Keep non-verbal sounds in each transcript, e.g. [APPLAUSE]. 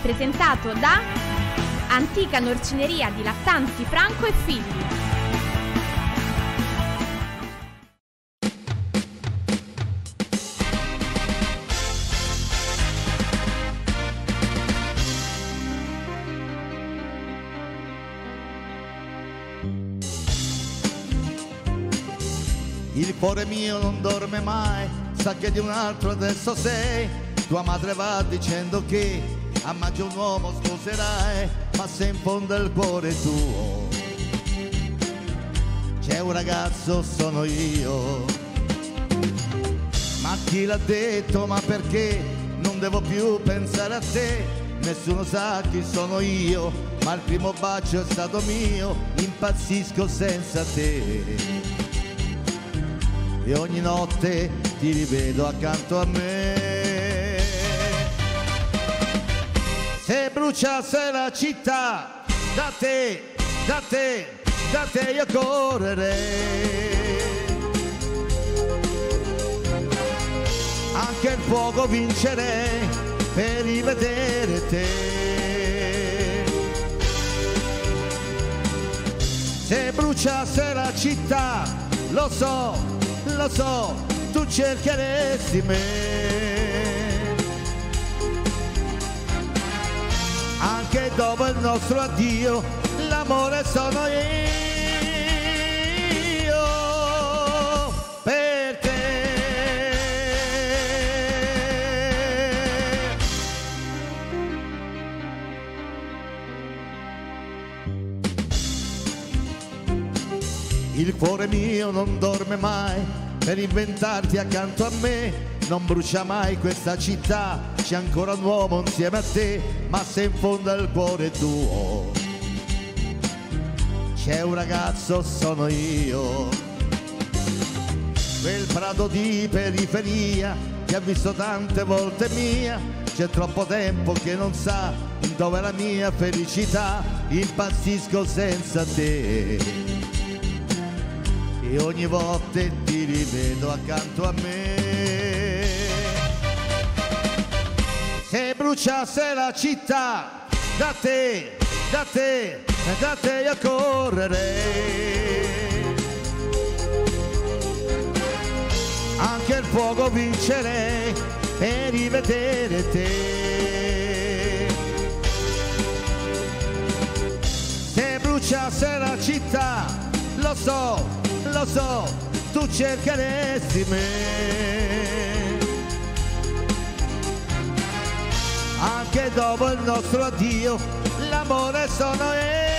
presentato da Antica Norcineria di Lattanzi Franco e Figli. Il cuore mio non dorme mai, sa che di un altro adesso sei. Tua madre va dicendo che a maggio un uomo sposerai, ma se in fondo il cuore tuo c'è un ragazzo, sono io. Ma chi l'ha detto, ma perché non devo più pensare a te? Nessuno sa chi sono io, ma il primo bacio è stato mio, impazzisco senza te e ogni notte ti rivedo accanto a me. Se bruciasse la città, da te, da te, da te io correrei. Anche il fuoco vincerei per rivedere te. Se bruciasse la città, lo so, lo so, tu cercheresti me. Dopo il nostro addio, l'amore sono io. Per te. Il cuore mio non dorme mai per inventarti accanto a me. Non brucia mai questa città, c'è ancora un uomo insieme a te, ma se in fondo al cuore tuo c'è un ragazzo, sono io. Quel prato di periferia che ha visto tante volte mia, c'è troppo tempo che non sa dove la mia felicità, impazzisco senza te e ogni volta ti rivedo accanto a me. Se bruciasse la città, da te, da te, da te io correrei. Anche il fuoco vincerei per rivedere te. Se bruciasse la città, lo so, lo so, tu cercheresti me. Anche dopo il nostro addio, l'amore sono io.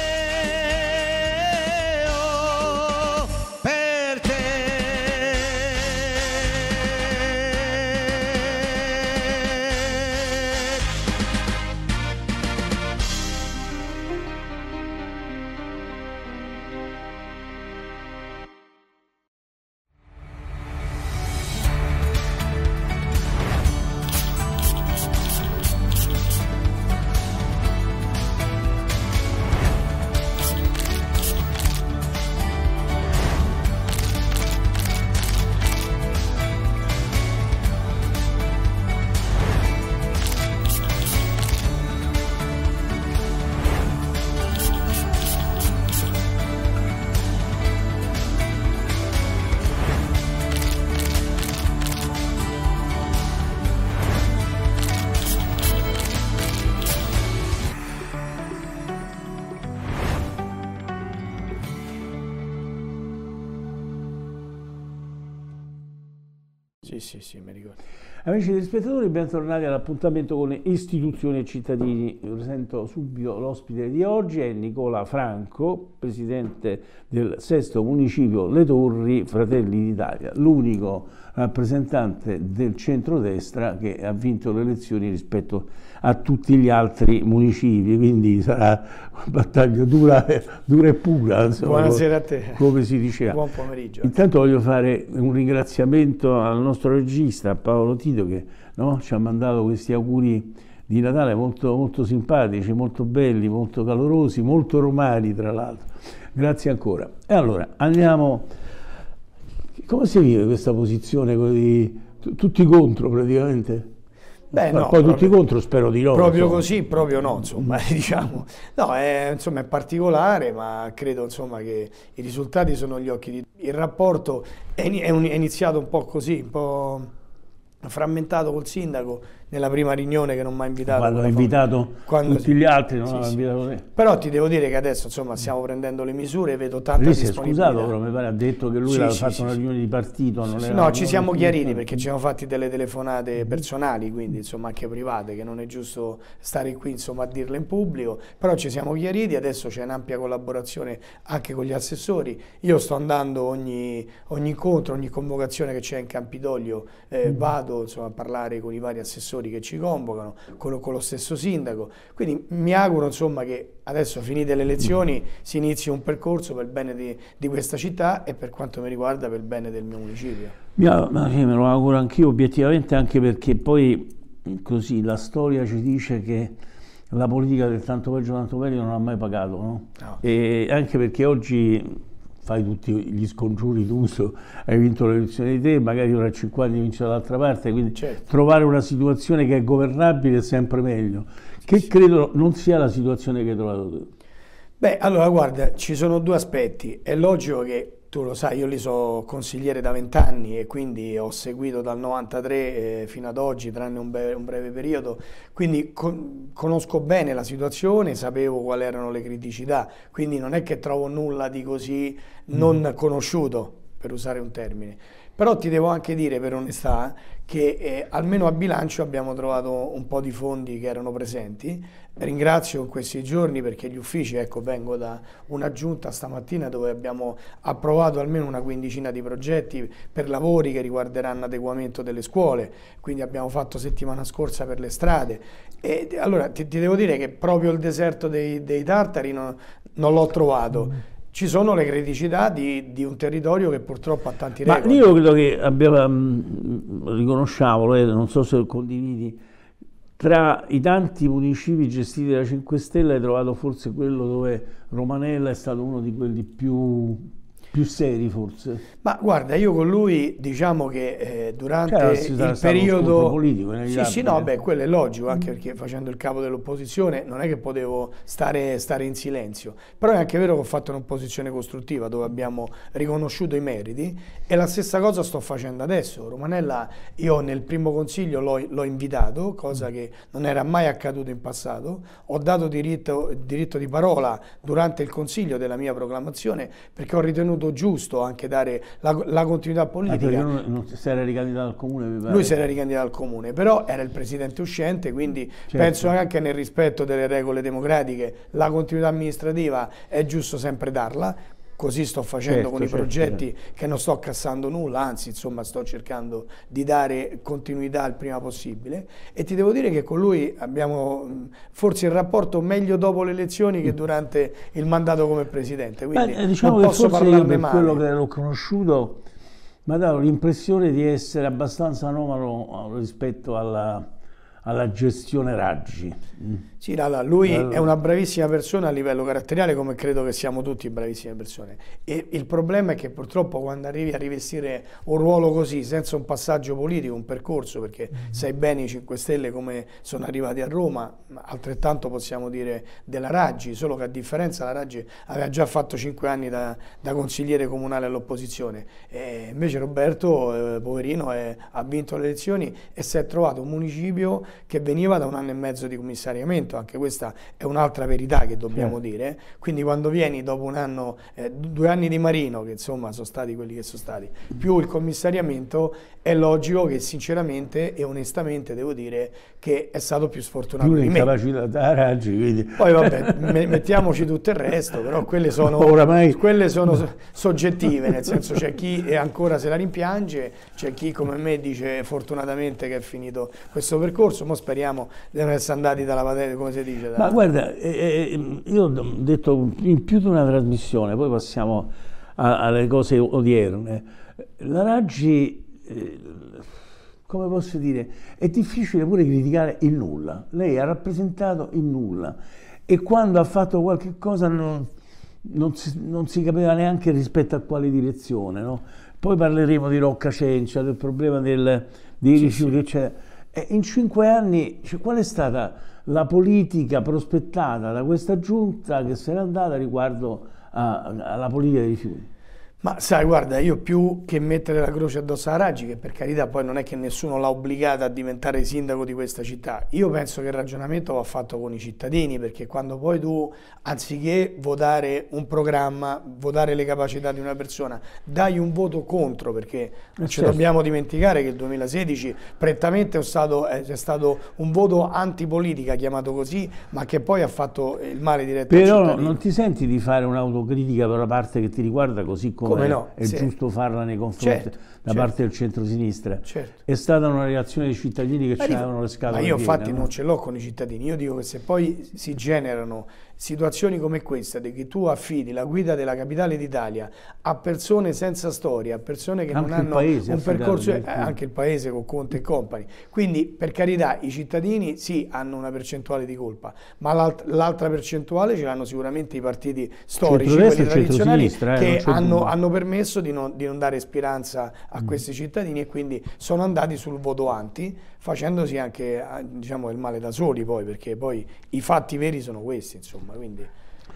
Amici telespettatori, bentornati all'appuntamento con istituzioni e cittadini. Presento subito l'ospite di oggi, è Nicola Franco, presidente del sesto municipio Le Torri, Fratelli d'Italia, l'unico rappresentante del centrodestra che ha vinto le elezioni rispetto a tutti gli altri municipi, quindi sarà una [LAUGHS] battaglia dura, dura e pura, insomma, Buonasera a te. come si diceva. Buon pomeriggio. Intanto voglio fare un ringraziamento al nostro regista Paolo Tito che no, ci ha mandato questi auguri di Natale molto, molto simpatici, molto belli, molto calorosi, molto romani tra l'altro. Grazie ancora. E allora andiamo. Come si vive questa posizione? con i- t- tutti contro praticamente? Beh, no, poi tutti contro spero di no. Proprio insomma. così, proprio no, insomma, [LAUGHS] diciamo. No, è, insomma, è particolare, ma credo insomma, che i risultati sono gli occhi di... Il rapporto è, è iniziato un po' così, un po' frammentato col sindaco nella prima riunione che non mi ha invitato. Quando ha invitato Quando tutti gli altri, non sì, ha invitato te. Però ti devo dire che adesso insomma stiamo prendendo le misure e vedo tanta lui si è scusato però mi pare ha detto che lui sì, aveva sì, fatto una riunione di partito. no, ci siamo chiariti perché ci siamo fatti delle telefonate personali, quindi insomma anche private, che non è giusto stare qui insomma a dirle in pubblico, però ci siamo chiariti, adesso c'è un'ampia collaborazione anche con gli assessori. Io sto andando ogni, ogni incontro, ogni convocazione che c'è in Campidoglio, eh, mm. vado insomma, a parlare con i vari assessori assessori che ci convocano, con, con, lo stesso sindaco. Quindi mi auguro insomma, che adesso finite le elezioni si inizi un percorso per il bene di, di, questa città e per quanto mi riguarda per il bene del mio municipio. Me lo auguro anch'io obiettivamente anche perché poi così la storia ci dice che la politica del tanto peggio tanto meglio non ha mai pagato, no? No. E anche perché oggi fai tutti gli scongiuri d'uso, hai vinto l'elezione di te, magari ora a 5 anni vinci dall'altra parte, quindi certo. trovare una situazione che è governabile è sempre meglio, che credo non sia la situazione che hai trovato tu. Beh, allora guarda, ci sono due aspetti, è logico che tu lo sai, io li so consigliere da vent'anni e quindi ho seguito dal 93 eh, fino ad oggi, tranne un, be- un breve periodo, quindi con- conosco bene la situazione, sapevo quali erano le criticità, quindi non è che trovo nulla di così non mm. conosciuto, per usare un termine. Però ti devo anche dire per onestà che eh, almeno a bilancio abbiamo trovato un po' di fondi che erano presenti. Ringrazio in questi giorni perché gli uffici, ecco vengo da una giunta stamattina dove abbiamo approvato almeno una quindicina di progetti per lavori che riguarderanno adeguamento delle scuole, quindi abbiamo fatto settimana scorsa per le strade. E allora ti, ti devo dire che proprio il deserto dei, dei tartari no, non l'ho trovato. Ci sono le criticità di, di, un territorio che purtroppo ha tanti record. Ma io credo che abbiamo, mm, riconosciamo, eh, non so se condividi, tra i tanti municipi gestiti da 5 Stelle hai trovato forse quello dove Romanella è stato uno di quelli più più seri forse. Ma guarda, io con lui diciamo che eh, durante cioè, il periodo politico Sì, sì, no, beh, quello è logico, anche perché facendo il capo dell'opposizione non è che potevo stare, stare, in silenzio. Però è anche vero che ho fatto un'opposizione costruttiva dove abbiamo riconosciuto i meriti e la stessa cosa sto facendo adesso. Romanella io nel primo consiglio l'ho invitato, cosa che non era mai accaduto in passato. Ho dato diritto, diritto di parola durante il consiglio della mia proclamazione perché ho ritenuto giusto anche dare la, la continuità politica. Non, non si era ricandidato al comune? Lui si era ricandidato al comune, però era il presidente uscente, quindi certo. penso anche nel rispetto delle regole democratiche la continuità amministrativa è giusto sempre darla, così sto facendo certo, con i certo, progetti certo. che non sto cassando nulla, anzi insomma sto cercando di dare continuità il prima possibile e ti devo dire che con lui abbiamo forse il rapporto meglio dopo le elezioni che durante il mandato come presidente, quindi Beh, diciamo non posso parlarne male. quello che l'ho conosciuto mi ha dato l'impressione di essere abbastanza anomalo rispetto alla, alla gestione Raggi. Sì, Lala, lui allora. è una bravissima persona a livello caratteriale come credo che siamo tutti bravissime persone e il problema è che purtroppo quando arrivi a rivestire un ruolo così senza un passaggio politico, un percorso perché mm-hmm. sai bene i 5 Stelle come sono arrivati a Roma altrettanto possiamo dire della Raggi solo che a differenza la Raggi aveva già fatto 5 anni da, da consigliere comunale all'opposizione invece Roberto eh, poverino è, ha vinto le elezioni e si è trovato un municipio che veniva da un anno e mezzo di commissariamento momento, anche questa è un'altra verità che dobbiamo sì. dire, quindi quando vieni dopo un anno, eh, due anni di Marino, che insomma sono stati quelli che sono stati, più il commissariamento, è logico che sinceramente e onestamente devo dire che è stato più sfortunato più di me. da raggi, quindi. Poi vabbè, mettiamoci tutto il resto, però quelle sono, [LAUGHS] Oramai... quelle sono soggettive, nel senso c'è chi ancora se la rimpiange, c'è chi come me dice fortunatamente che è finito questo percorso, ma speriamo di non essere andati dalla patente come si dice? Da... Ma guarda, eh, eh, io ho detto in più di una trasmissione, poi passiamo a, alle cose odierne. La Raggi, eh, come posso dire, è difficile pure criticare il nulla. Lei ha rappresentato il nulla e quando ha fatto qualche cosa non, non, si, non si, capiva neanche rispetto a quale direzione. No? Poi parleremo di Rocca Cencia, del problema del, dei sì, rifiuti, sì. eccetera. In cinque anni, cioè, qual è stata la politica prospettata da questa giunta che se n'è andata riguardo alla politica dei rifiuti? Ma sai, guarda, io più che mettere la croce addosso a Raggi, che per carità poi non è che nessuno l'ha obbligata a diventare sindaco di questa città, io penso che il ragionamento va fatto con i cittadini, perché quando poi tu, anziché votare un programma, votare le capacità di una persona, dai un voto contro, perché non ci certo. dobbiamo dimenticare che il 2016 prettamente è stato, è stato un voto antipolitica, chiamato così, ma che poi ha fatto il male diretto Però non ti senti di fare un'autocritica per la parte che ti riguarda così come come, no? è sì. giusto farla nei confronti certo, da certo. parte del centro-sinistra. Certo. È stata una reazione dei cittadini che ci avevano le scatole Ma io infatti no? non ce l'ho con i cittadini, io dico che se poi si generano situazioni come questa, di che tu affidi la guida della capitale d'Italia a persone senza storia, a persone che anche non hanno un percorso, eh, anche il paese con Conte e compagni. Quindi per carità i cittadini sì hanno una percentuale di colpa, ma l'altra percentuale ce l'hanno sicuramente i partiti storici, quelli tradizionali, eh, che hanno, hanno, permesso di non, di non, dare speranza a mm. questi cittadini e quindi sono andati sul voto anti, facendosi anche diciamo, il male da soli poi, perché poi i fatti veri sono questi, insomma quindi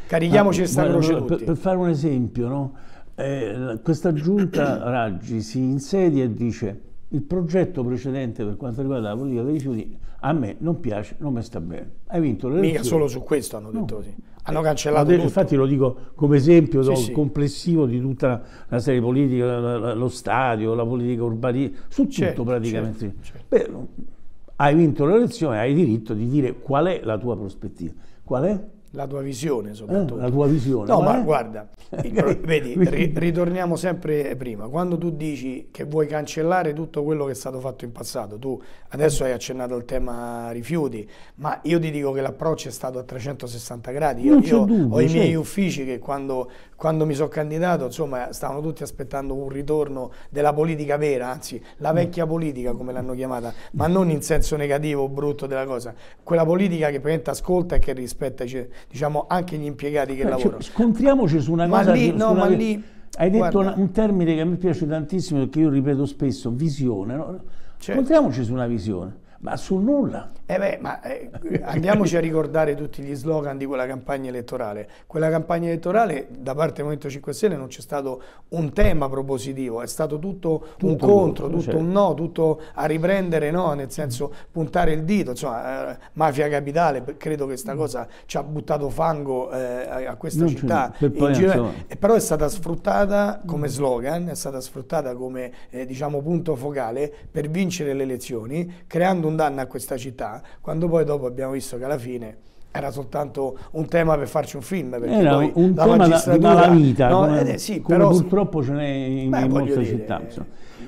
carichiamoci questa croce per, tutti. Per fare un esempio, no? eh, questa giunta [COUGHS] Raggi si insedia e dice il progetto precedente per quanto riguarda la politica dei rifiuti a me non piace, non mi sta bene. Hai vinto le elezioni. Mica solo su questo hanno detto no. così. Hanno eh, cancellato eh, Infatti lo dico come esempio sì, sì. complessivo di tutta la serie politica, lo stadio, la politica urbanistica, su certo, tutto praticamente. Certo, certo. Beh, hai vinto le elezioni, hai diritto di dire qual è la tua prospettiva. Qual è? La tua visione soprattutto. Eh, la tua visione. No, ma, ma guarda, [LAUGHS] vedi, ri, ritorniamo sempre prima. Quando tu dici che vuoi cancellare tutto quello che è stato fatto in passato, tu adesso hai accennato al tema rifiuti, ma io ti dico che l'approccio è stato a 360 gradi. Io, io dubbio, ho i miei certo. uffici che quando, quando mi sono candidato, insomma, stavano tutti aspettando un ritorno della politica vera, anzi, la vecchia politica, come l'hanno chiamata, ma non in senso negativo o brutto della cosa. Quella politica che praticamente ascolta e che rispetta diciamo, anche gli impiegati che eh, lavorano. Cioè, scontriamoci su una ma cosa... Lì, no, ma lì... Hai detto una, un termine che a me piace tantissimo, che io ripeto spesso, visione. No? Certo. Scontriamoci su una visione ma sul nulla. Eh beh, ma eh, andiamoci a ricordare tutti gli slogan di quella campagna elettorale. Quella campagna elettorale da parte del Movimento 5 Stelle non c'è stato un tema propositivo, è stato tutto, tutto un contro, tutto certo. un no, tutto a riprendere, no? nel senso puntare il dito, insomma, eh, mafia capitale, credo che questa cosa ci ha buttato fango eh, a questa non città, eh, però è stata sfruttata come slogan, è stata sfruttata come eh, diciamo, punto focale per vincere le elezioni, creando un un danno a questa città, quando poi dopo abbiamo visto che alla fine era soltanto un tema per farci un film perché era poi un la tema da, di malavita no, come, eh, sì, come però, purtroppo ce n'è in, beh, in molte dire, città eh,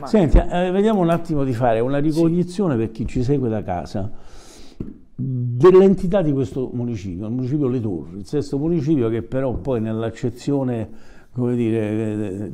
senti eh, vediamo un attimo di fare una ricognizione sì. per chi ci segue da casa dell'entità di questo municipio il municipio Le Torri il sesto municipio che però poi nell'accezione come dire eh,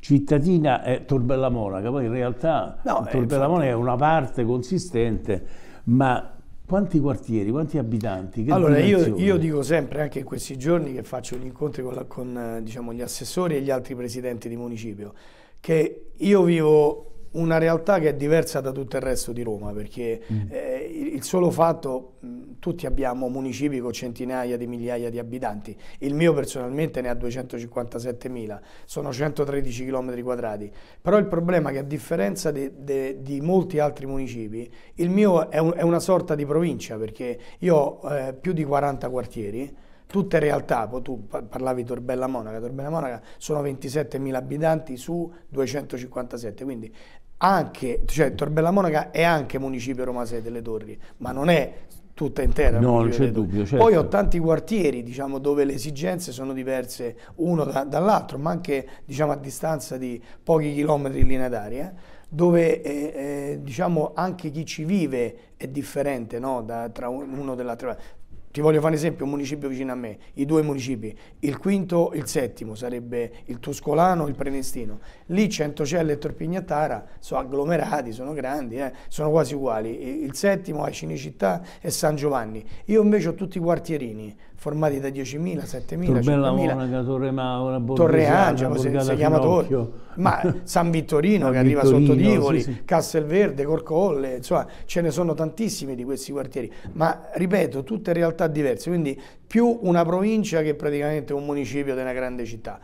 cittadina è Torbella Monaca, poi in realtà no, Torbella Monaca è una parte consistente, ma quanti quartieri, quanti abitanti? allora io, io, dico sempre, anche in questi giorni che faccio gli incontri con, la, con diciamo, gli assessori e gli altri presidenti di municipio, che io vivo una realtà che è diversa da tutto il resto di Roma, perché mm. eh, il solo fatto, mh, tutti abbiamo municipi con centinaia di migliaia di abitanti, il mio personalmente ne ha 257.000, sono 113 km quadrati, però il problema è che a differenza de, de, di molti altri municipi, il mio è, un, è, una sorta di provincia, perché io ho eh, più di 40 quartieri, tutte realtà, tu parlavi di Torbella Monaca, Torbella Monaca sono 27.000 abitanti su 257, quindi anche, cioè Torbella Monaca è anche municipio Roma 6 delle Torri, ma non è tutta intera. No, non c'è dubbio. Certo. Poi ho tanti quartieri diciamo, dove le esigenze sono diverse uno da, dall'altro, ma anche diciamo, a distanza di pochi chilometri in linea d'aria, dove eh, eh, diciamo, anche chi ci vive è differente no? da, tra uno e l'altro ti voglio fare un esempio, un municipio vicino a me, i due municipi, il quinto, il settimo sarebbe il Tuscolano, il Prenestino. Lì Centocelle e Torpignattara sono agglomerati, sono grandi, eh, sono quasi uguali. Il settimo è Cinecittà e San Giovanni. Io invece ho tutti i quartierini formati da 10.000, 7.000, Torbella 5.000. Monaca, Torre Maura, Torre Angelo, si, si chiama Torre, ma [LAUGHS] San Vittorino San che arriva Vittorino, sotto Tivoli, sì, sì. Castelverde, Corcolle, insomma ce ne sono tantissimi di questi quartieri, ma ripeto, tutte realtà diverse, quindi più una provincia che praticamente un municipio di una grande città.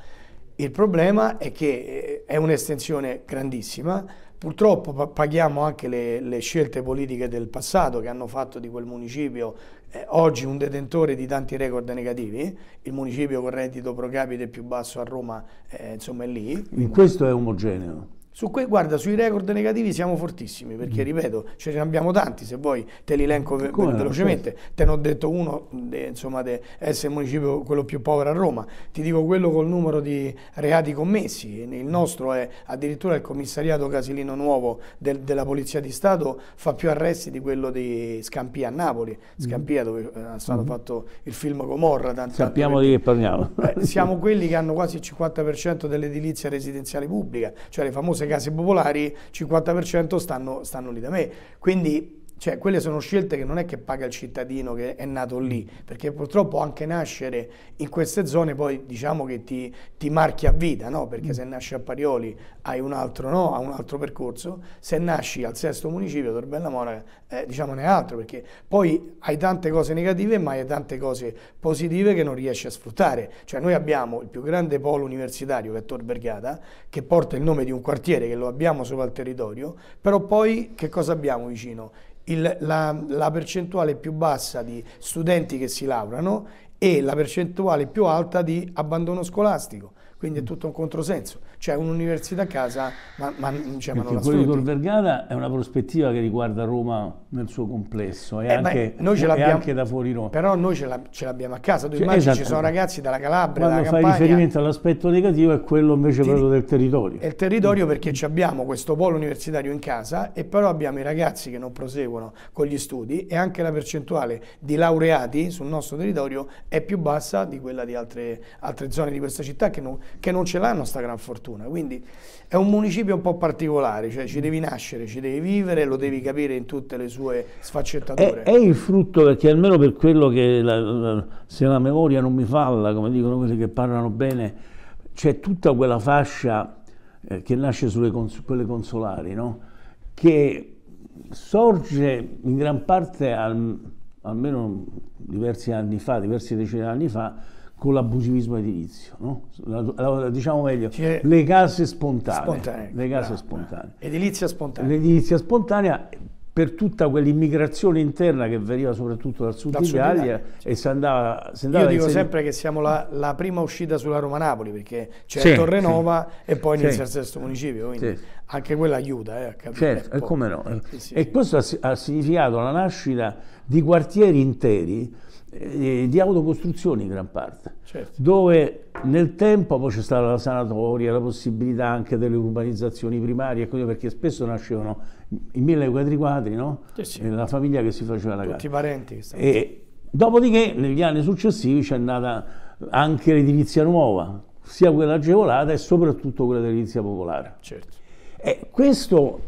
Il problema è che eh, è un'estensione grandissima, purtroppo pa- paghiamo anche le, le scelte politiche del passato che hanno fatto di quel municipio eh, oggi un detentore di tanti record negativi, il municipio con reddito pro capite più basso a Roma eh, insomma è lì. In questo è omogeneo. Su que- guarda, sui record negativi siamo fortissimi, perché ripeto, ce ne abbiamo tanti, se vuoi te li elenco ve- Come no, velocemente. Te ne ho detto uno, de- insomma, di essere il municipio quello più povero a Roma. Ti dico quello col numero di reati commessi. Il nostro è addirittura il commissariato Casilino Nuovo del- della Polizia di Stato fa più arresti di quello di Scampia a Napoli. Scampia dove eh, è stato fatto il film Gomorra. tant- tanto Sappiamo per- di che parliamo. eh, siamo [LAUGHS] quelli che hanno quasi il 50% dell'edilizia residenziale pubblica, cioè le famose case popolari, il 50% stanno, stanno lì da me. Quindi cioè, quelle sono scelte che non è che paga il cittadino che è nato lì, perché purtroppo anche nascere in queste zone poi diciamo che ti, ti marchi a vita, no? perché se nasci a Parioli hai un altro, no? ha un altro percorso, se nasci al sesto municipio, Torbella Monaca, eh, diciamo ne è altro, perché poi hai tante cose negative ma hai tante cose positive che non riesci a sfruttare. Cioè noi abbiamo il più grande polo universitario che è Tor Vergata, che porta il nome di un quartiere che lo abbiamo sopra il territorio, però poi che cosa abbiamo vicino? Il- la, la percentuale più bassa di studenti che si laureano e la percentuale più alta di abbandono scolastico. Quindi è tutto un controsenso. Cioè un'università a casa, ma, ma, cioè, ma non Perché la quello di. Tor Vergata è una prospettiva che riguarda Roma nel suo complesso e, Eh, anche, noi ce l'abbiamo- anche da fuori Roma. Però noi ce, la- ce l'abbiamo a casa. Tu Cioè, immagini ci esatto. sono ragazzi dalla Calabria, Quando dalla fai Campania. riferimento all'aspetto negativo è quello invece Ti- proprio del territorio. È il territorio perché ci abbiamo questo polo universitario in casa e però abbiamo i ragazzi che non proseguono con gli studi e anche la percentuale di laureati sul nostro territorio è più bassa di quella di altre, altre zone di questa città che non, che non ce l'hanno sta gran fortuna. Quindi è un municipio un po' particolare, cioè ci devi nascere, ci devi vivere, lo devi capire in tutte le sue È, sfaccettature. è il frutto, perché almeno per quello che la- la- se la memoria non mi falla, come dicono quelli che parlano bene, c'è tutta quella fascia eh, che nasce sulle cons- quelle consolari, no? che sorge in gran parte al- almeno diversi anni fa, diversi decenni di anni fa, con l'abusivismo edilizio, no? La- la- diciamo meglio, C'è- le case spontanee, Spontanee, le case bravo, spontanee. Edilizia spontanea. L'edilizia spontanea per tutta quell'immigrazione interna che veniva soprattutto dal sud Dal Italia Italia, e si andava, si andava Io dico inserire- sempre che siamo la, la prima uscita sulla Roma-Napoli perché c'è Sì, Torrenova e poi Sì. inizia il sesto municipio, quindi Sì. anche quella aiuta eh, a capire. Certo, e come no? Sì, sì, e sì. questo ha, ha significato la nascita di quartieri interi eh, di autocostruzioni in gran parte, Certo. dove nel tempo poi c'è stata la sanatoria, la possibilità anche delle urbanizzazioni primarie, e così, perché spesso nascevano i mille quadri quadri, no? Sì, sì. La famiglia che si faceva la casa. Tutti i parenti E dopodiché negli anni successivi c'è nata anche l'edilizia nuova, sia quella agevolata e soprattutto quella dell'edilizia popolare. certo. E questo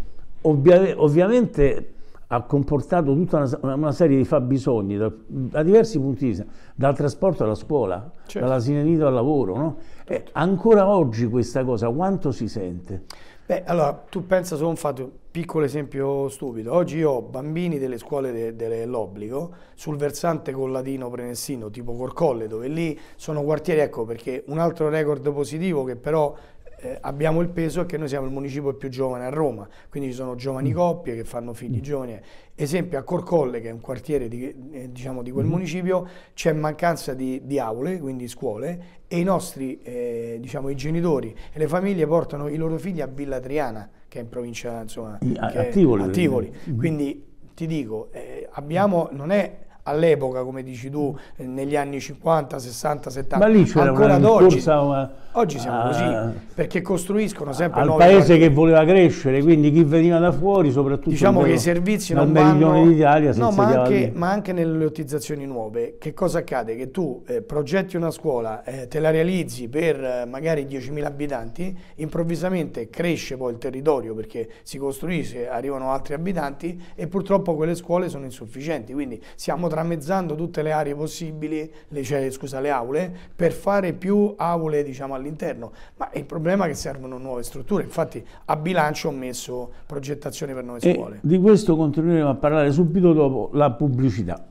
ovvia- ovviamente ha comportato tutta una, una serie di fabbisogni da, da diversi punti di vista, dal trasporto alla scuola, Certo. dall'asinelito al lavoro. no? E ancora oggi questa cosa quanto si sente? Beh, allora tu pensa solo un fatto, piccolo esempio stupido. Oggi io ho bambini delle scuole de- dell'obbligo sul versante colladino prenessino, tipo Corcolle, dove lì sono quartieri, ecco perché un altro record positivo che però eh, abbiamo il peso che noi siamo il municipio più giovane a Roma, quindi ci sono giovani coppie che fanno figli giovani. Esempio a Corcolle, che è un quartiere di, eh, diciamo, di quel municipio, c'è mancanza di, di aule, quindi scuole, e i nostri eh, diciamo, i genitori e le famiglie portano i loro figli a Villa Triana, che è in provincia insomma, a- a Tivoli, a Tivoli. Quindi ti dico, eh, abbiamo, non è all'epoca, come dici tu, eh, negli anni 50, 60, 70, Ma lì c'era ancora ad oggi, una- oggi siamo a- così, perché costruiscono sempre al nuove paese che voleva crescere, quindi chi veniva da fuori, soprattutto Diciamo che i servizi non vanno... d'Italia, no, ma anche, ma anche nelle lottizzazioni nuove, che cosa accade? Che tu eh, progetti una scuola, eh, te la realizzi per eh, magari 10.000 abitanti, improvvisamente cresce poi il territorio perché si costruisce, arrivano altri abitanti e purtroppo quelle scuole sono insufficienti, quindi stiamo tramezzando tutte le aree possibili, le, cioè, scusa, le aule, per fare più aule diciamo, all'interno, ma il problema è che servono nuove strutture, infatti a bilancio ho messo progettazione per nuove E scuole. di questo continueremo a parlare subito dopo la pubblicità.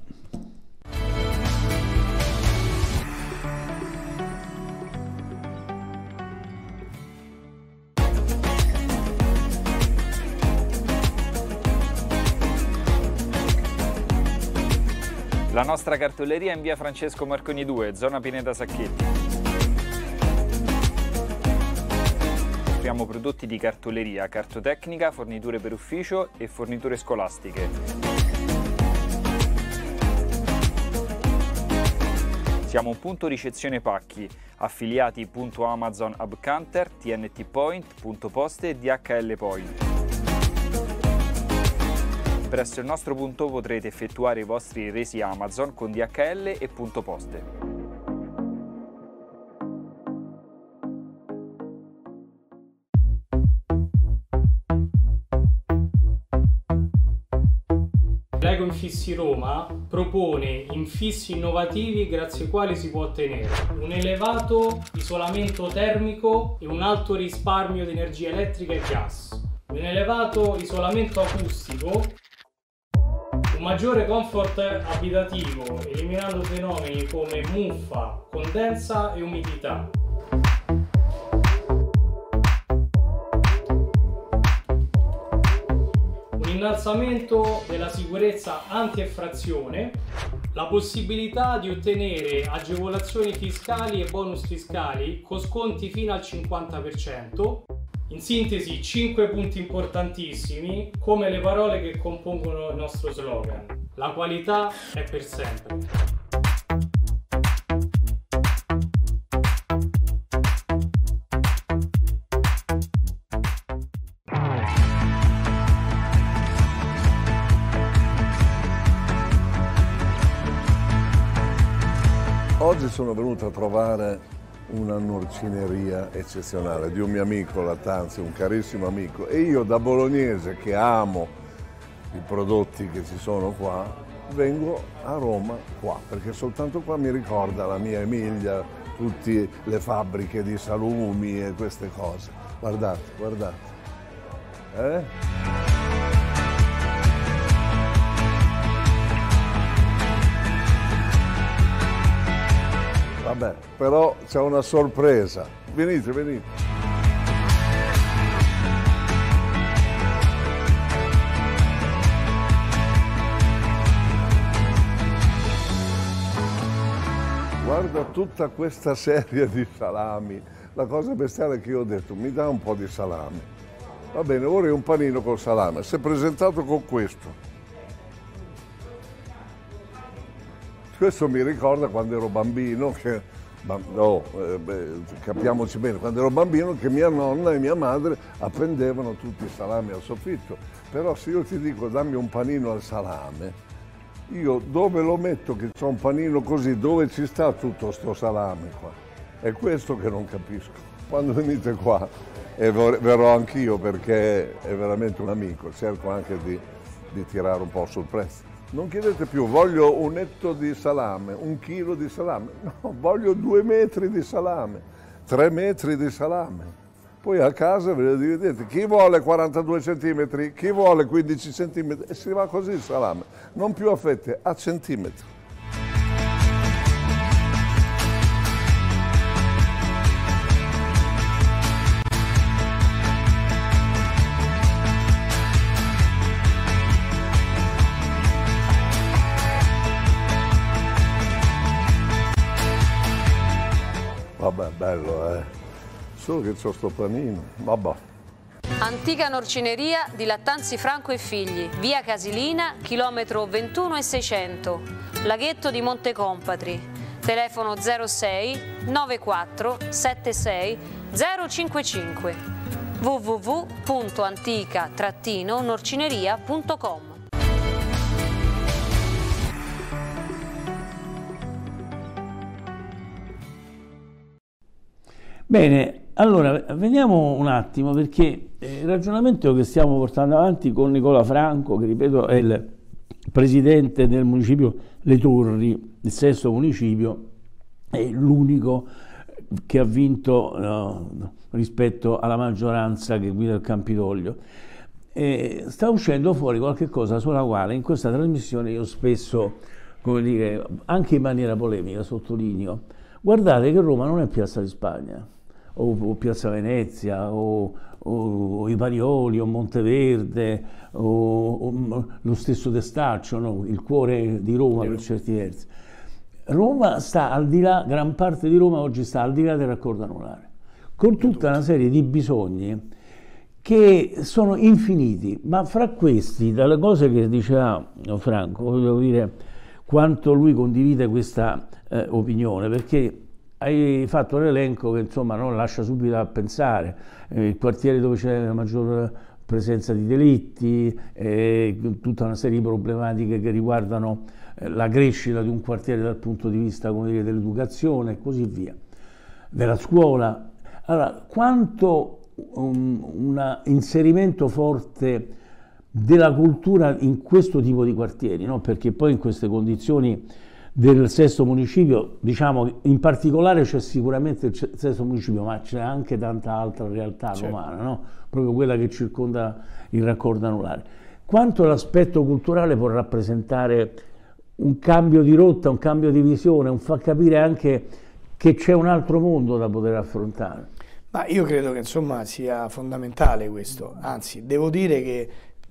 La nostra cartoleria è in via Francesco Marconi 2, zona Pineta Sacchetti. Offriamo prodotti di cartoleria, cartotecnica, forniture per ufficio e forniture scolastiche. Siamo un punto ricezione pacchi, affiliati punto Amazon Hub Canter, TNT Point, punto Poste e DHL Point. Presso il nostro punto potrete effettuare i vostri resi Amazon con DHL e punto poste. Lego Infissi Roma propone infissi innovativi grazie ai quali si può ottenere un elevato isolamento termico e un alto risparmio di energia elettrica e gas, un elevato isolamento acustico, maggiore comfort abitativo eliminando fenomeni come muffa, condensa e umidità. un innalzamento della sicurezza anti-effrazione, la possibilità di ottenere agevolazioni fiscali e bonus fiscali con sconti fino al 50%. In sintesi, 5 punti importantissimi, come le parole che compongono il nostro slogan. La qualità è per sempre. Oggi sono venuto a trovare una norcineria eccezionale di un mio amico Lattanzi, un carissimo amico, e io da bolognese che amo i prodotti che ci sono qua, vengo a Roma qua, perché soltanto qua mi ricorda la mia Emilia, tutte le fabbriche di salumi e queste cose. Guardate, guardate. Eh? Vabbè, però c'è una sorpresa. Venite, venite. Guarda tutta questa serie di salami. La cosa bestiale che io ho detto, mi dà un po' di salame. Va bene, ora è un panino col salame. Si è presentato con questo. Questo mi ricorda quando ero bambino, che, ma- eh, beh, capiamoci bene, quando ero bambino che mia nonna e mia madre appendevano tutti i salami al soffitto. Però se io ti dico dammi un panino al salame, io dove lo metto che c'è un panino così, dove ci sta tutto sto salame qua? È questo che non capisco. Quando venite qua e verrò anch'io perché è veramente un amico, cerco anche di, di tirare un po' sul prezzo. Non chiedete più, voglio un etto di salame, un chilo di salame, [LAUGHS] no, voglio due metri di salame, tre metri di salame. Poi a casa ve lo dividete, chi vuole 42 centimetri, chi vuole 15 centimetri, e si va così il salame, non più a fette, a centimetri. Bello, eh. Solo che c'ho sto panino, vabbè. Antica Norcineria di Lattanzi Franco e Figli, via Casilina, chilometro 21 e 600, laghetto di Montecompatri, telefono 06 94 76 055 www.antica-norcineria.com Bene, allora veniamo un attimo perché eh, il ragionamento che stiamo portando avanti con Nicola Franco, che ripeto è il presidente del municipio Le Torri, il sesto municipio, è l'unico che ha vinto no, rispetto alla maggioranza che guida il Campidoglio. E sta uscendo fuori qualche cosa sulla quale in questa trasmissione io spesso, come dire, anche in maniera polemica, sottolineo, guardate che Roma non è Piazza di Spagna o, o Piazza Venezia o, o, o, i Parioli o Monteverde o, lo stesso Testaccio, no? il cuore di Roma per certi versi. Roma sta al di là, gran parte di Roma oggi sta al di là del raccordo anulare, con tutta una serie di bisogni che sono infiniti, ma fra questi, dalle cose che diceva Franco, voglio dire quanto lui condivide questa eh, opinione, perché hai fatto l'elenco che insomma non lascia subito a pensare, eh, il quartiere dove c'è la maggior presenza di delitti, eh, tutta una serie di problematiche che riguardano eh, la crescita di un quartiere dal punto di vista dell'educazione e così via, della scuola. Allora, quanto un, un inserimento forte della cultura in questo tipo di quartieri, no? perché poi in queste condizioni del sesto municipio, diciamo in particolare c'è sicuramente il sesto municipio, ma c'è anche tanta altra realtà certo. romana, no? proprio quella che circonda il raccordo anulare. Quanto l'aspetto culturale può rappresentare un cambio di rotta, un cambio di visione, un far capire anche che c'è un altro mondo da poter affrontare? Ma io credo che insomma sia fondamentale questo, anzi devo dire che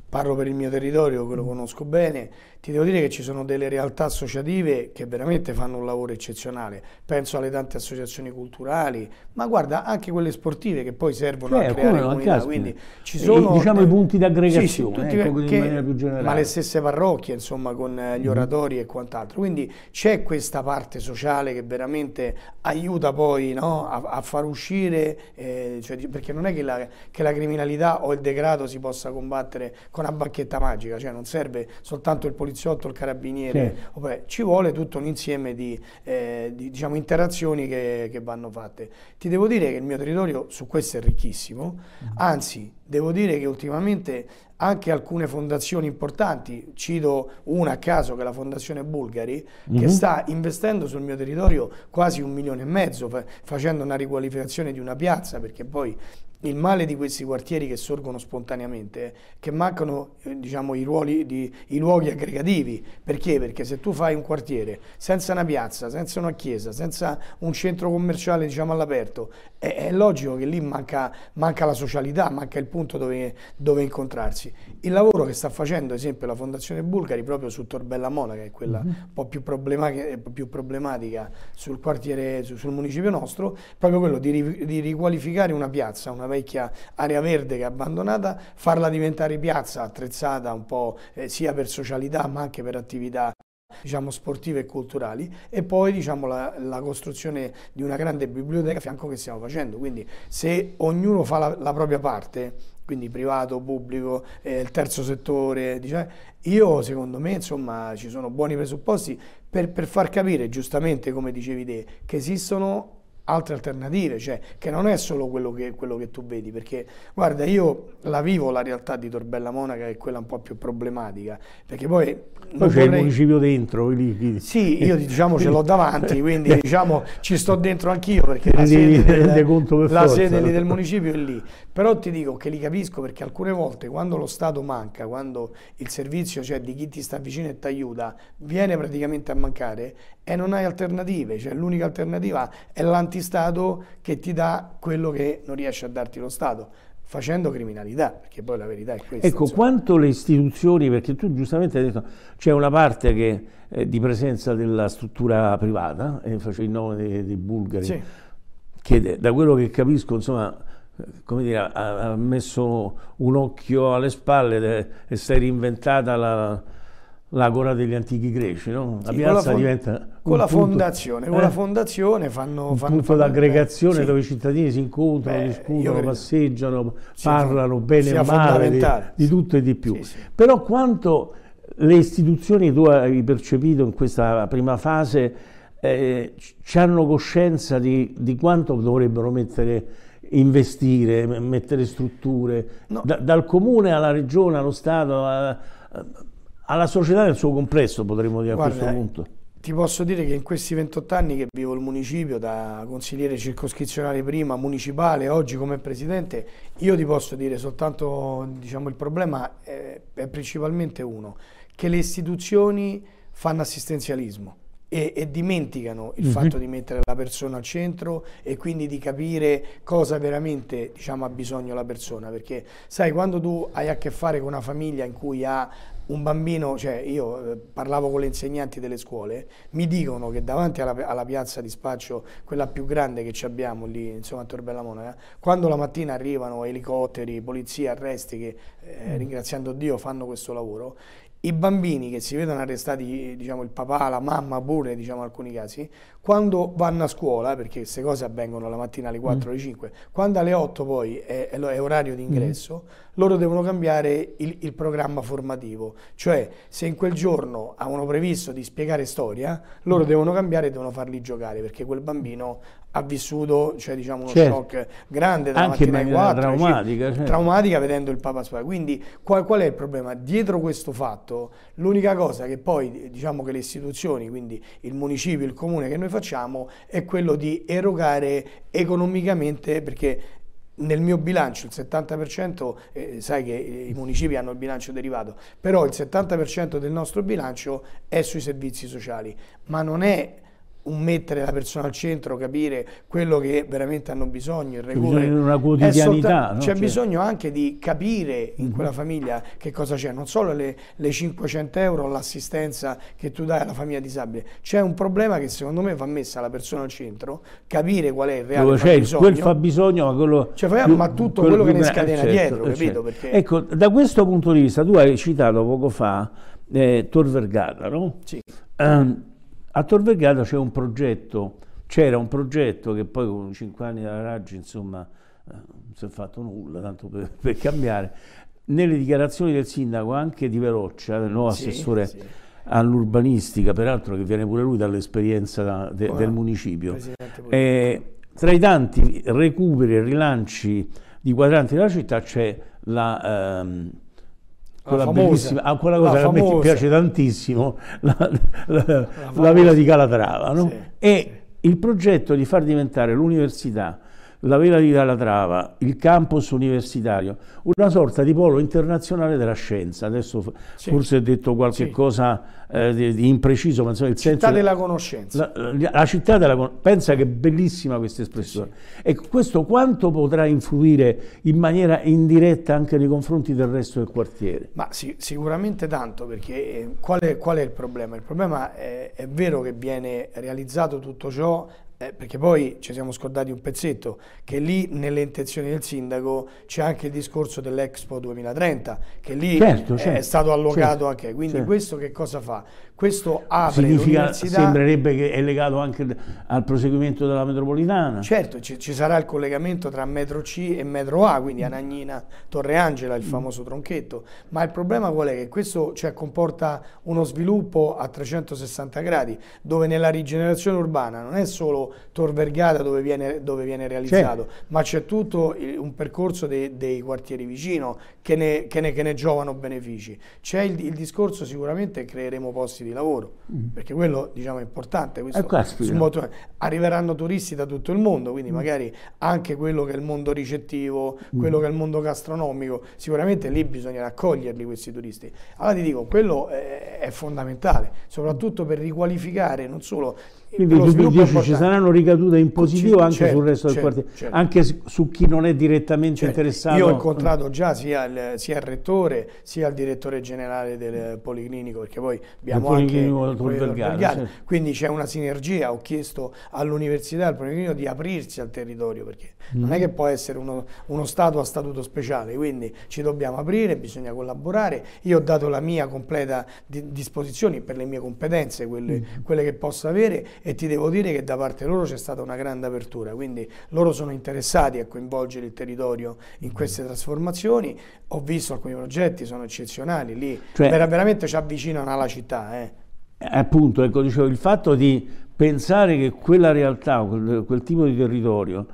parlo per il mio territorio che lo conosco bene, ti devo dire che ci sono delle realtà associative che veramente fanno un lavoro eccezionale. Penso alle tante associazioni culturali, ma guarda anche quelle sportive che poi servono cioè, a creare comunità. Quindi ci sono diciamo i punti di aggregazione, sì, sì, ecco, che, ma le stesse parrocchie, insomma, con eh, gli oratori mm -hmm. e quant'altro. Quindi c'è questa parte sociale che veramente aiuta poi no, a, a, far uscire, eh, cioè, perché non è che la, che la criminalità o il degrado si possa combattere con una bacchetta magica, cioè non serve soltanto il poliziotto poliziotto, il carabiniere, sì. oppure, ci vuole tutto un insieme di, eh, di diciamo, interazioni che, che, vanno fatte. Ti devo dire che il mio territorio su questo è ricchissimo, mm. anzi devo dire che ultimamente anche alcune fondazioni importanti, cito una a caso che è la Fondazione Bulgari, mm -hmm. che sta investendo sul mio territorio quasi un milione e mezzo, facendo una riqualificazione di una piazza, perché poi il male di questi quartieri che sorgono spontaneamente è che mancano eh, diciamo, i, di, i, luoghi aggregativi. Perché? Perché se tu fai un quartiere senza una piazza, senza una chiesa, senza un centro commerciale diciamo, all'aperto, è, è, logico che lì manca, manca, la socialità, manca il punto dove, dove, incontrarsi. Il lavoro che sta facendo, ad esempio, la Fondazione Bulgari proprio su Torbella Mona, che è quella mm -hmm. un po' più problematica, più problematica sul quartiere, sul municipio nostro, proprio quello di, di riqualificare una piazza, una vecchia area verde che è abbandonata, farla diventare piazza attrezzata un po' eh, sia per socialità ma anche per attività diciamo, sportive e culturali e poi diciamo, la, la, costruzione di una grande biblioteca a fianco che stiamo facendo. Quindi se ognuno fa la, la propria parte, quindi privato, pubblico, eh, il terzo settore, diciamo, io secondo me insomma ci sono buoni presupposti per, per far capire giustamente come dicevi te che esistono altre alternative, cioè che non è solo quello che, quello che, tu vedi, perché guarda io la vivo la realtà di Torbella Monaca che è quella un po' più problematica, perché poi... Poi c'è vorrei... il municipio dentro, lì, [LAUGHS] Sì, io diciamo ce l'ho davanti, quindi [LAUGHS] diciamo ci sto dentro anch'io perché la sede, del, la sede del municipio è lì, però ti dico che li capisco perché alcune volte quando lo Stato manca, quando il servizio cioè, di chi ti sta vicino e ti aiuta viene praticamente a mancare e non hai alternative, cioè l'unica alternativa è l'anti l'antistato che ti dà quello che non riesce a darti lo Stato facendo criminalità, perché poi la verità è questa. Ecco, insomma. quanto le istituzioni, perché tu giustamente hai detto c'è una parte che è di presenza della struttura privata, e facevi il nome dei, dei bulgari, sì. che da quello che capisco, insomma, come dire, ha, ha, messo un occhio alle spalle e si è reinventata la, l'agora degli antichi greci, no? La Sì, piazza con diventa con la punto- fondazione, con eh, la fondazione fanno, un fanno punto d'aggregazione eh, sì. dove i cittadini si incontrano, Beh, discutono, passeggiano, sia parlano bene e male di, di tutto e di più. Sì, sì. Però quanto le istituzioni tu hai percepito in questa prima fase eh, ci hanno coscienza di, di quanto dovrebbero mettere investire, mettere strutture, No. da- dal comune alla regione, allo Stato, a- alla società nel suo complesso, potremmo dire a Guarda, questo punto. Ti posso dire che in questi 28 anni che vivo il municipio, da consigliere circoscrizionale prima, municipale, oggi come presidente, io ti posso dire soltanto, diciamo, il problema è, è principalmente uno, che le istituzioni fanno assistenzialismo. E, e dimenticano il Mhm. fatto di mettere la persona al centro e quindi di capire cosa veramente diciamo, ha bisogno la persona perché sai quando tu hai a che fare con una famiglia in cui ha un bambino, cioè io eh, parlavo con le insegnanti delle scuole, mi dicono che davanti alla, alla piazza di spaccio, quella più grande che ci abbiamo lì, insomma a Tor Bella Monaca, quando la mattina arrivano elicotteri, polizia, arresti che eh, ringraziando Dio fanno questo lavoro, i bambini che si vedono arrestati, diciamo il papà, la mamma pure, diciamo in alcuni casi, quando vanno a scuola, perché queste cose avvengono la mattina alle 4 alle 5, quando alle 8 poi è, è orario di ingresso, loro devono cambiare il, il programma formativo. Cioè, se in quel giorno avevano previsto di spiegare storia, loro devono cambiare e devono farli giocare, perché quel bambino ha vissuto, cioè diciamo uno Certo. shock grande dalla Anche in mattina alle maniera 4, alle traumatica, 5, certo. traumatica vedendo il Papa Spada. Quindi qual, qual è il problema? Dietro questo fatto, l'unica cosa che poi diciamo che le istituzioni, quindi il municipio, il comune che noi facciamo, è quello di erogare economicamente, perché nel mio bilancio il 70%, eh, sai che i municipi hanno il bilancio derivato, però il 70% del nostro bilancio è sui servizi sociali, ma non è un mettere la persona al centro, capire quello che veramente hanno bisogno, il recupero. una quotidianità, no? C'è Cioè- bisogno anche di capire in quella famiglia che cosa c'è, non solo le, le 500 euro, l'assistenza che tu dai alla famiglia disabile, c'è un problema che secondo me va messa la persona al centro, capire qual è il reale dove fabbisogno. quel fabbisogno, ma quello, Cioè, poi, ma tutto quello che ne più- scatena eh, dietro, eh, capito? Perché- Ecco, da questo punto di vista, tu hai citato poco fa eh, Tor Vergata, no? Sì. Ehm, a Tor Vergata c'è un progetto, c'era un progetto che poi con cinque anni dalla Raggi, insomma, eh, non si è fatto nulla, tanto per, [LAUGHS] per cambiare. Nelle dichiarazioni del sindaco, anche di Veroccia, del nuovo Sì, assessore sì. all'urbanistica, peraltro che viene pure lui dall'esperienza da- de- del municipio, eh, tra i tanti recuperi e rilanci di quadranti della città c'è la, ehm, quella famosa, bellissima, ah, quella la cosa che a me piace tantissimo, la, la- la vela di Calatrava. no? Sì, e il progetto di far diventare l'università, la vela di Calatrava, il campus universitario, una sorta di polo internazionale della scienza. Adesso Sì. forse ho detto qualche Sì. cosa eh, di, di impreciso, ma insomma il Città senso... della conoscenza. La, la- la città della con- pensa che bellissima questa espressione e questo quanto potrà influire in maniera indiretta anche nei confronti del resto del quartiere Ma sì, sicuramente tanto, perché eh, qual è, qual è il problema? Il problema è, è vero che viene realizzato tutto ciò, eh, perché poi ci siamo scordati un pezzetto, che lì nelle intenzioni del sindaco c'è anche il discorso dell'Expo 2030, che lì Certo, è certo, stato allocato certo, anche. Quindi certo. questo che cosa fa? Questo apre significa sembrerebbe che è legato anche al proseguimento della metropolitana Certo, ci, ci sarà il collegamento tra metro C e metro A, quindi Anagnina Torre Angela, il famoso tronchetto, ma il problema qual è? Che questo cioè, comporta uno sviluppo a 360 gradi, dove nella rigenerazione urbana non è solo Tor Vergata dove viene, dove viene realizzato, ma c'è tutto un percorso dei, dei quartieri vicino che ne, che ne- che ne giovano benefici. C'è il, il discorso sicuramente creeremo posti di lavoro, perché quello diciamo è importante. Questo, Eh, arriveranno turisti da tutto il mondo, quindi magari anche quello che è il mondo ricettivo, quello che è il mondo gastronomico, sicuramente lì bisogna raccoglierli questi turisti. Allora ti dico, quello è è fondamentale, soprattutto per riqualificare non solo quindi il 2010 ci saranno ricadute in positivo anche certo, sul resto del certo, quartiere, certo. anche su chi non è direttamente certo. interessato. Io ho incontrato già sia il, sia il, rettore sia il direttore generale del Policlinico, perché poi abbiamo anche il Vergara, certo. quindi c'è una sinergia. Ho chiesto all'università, al Policlinico di aprirsi al territorio, perché mm. non è che può essere uno, uno Stato a statuto speciale, quindi ci dobbiamo aprire, bisogna collaborare. Io ho dato la mia completa di, disposizione per le mie competenze, quelle, mm. quelle che posso avere e ti devo dire che da parte loro c'è stata una grande apertura, quindi loro sono interessati a coinvolgere il territorio in queste trasformazioni, ho visto alcuni progetti, sono eccezionali, lì cioè, veramente ci avvicinano alla città. Eh. Appunto, ecco, dicevo, il fatto di pensare che quella realtà, quel, quel tipo di territorio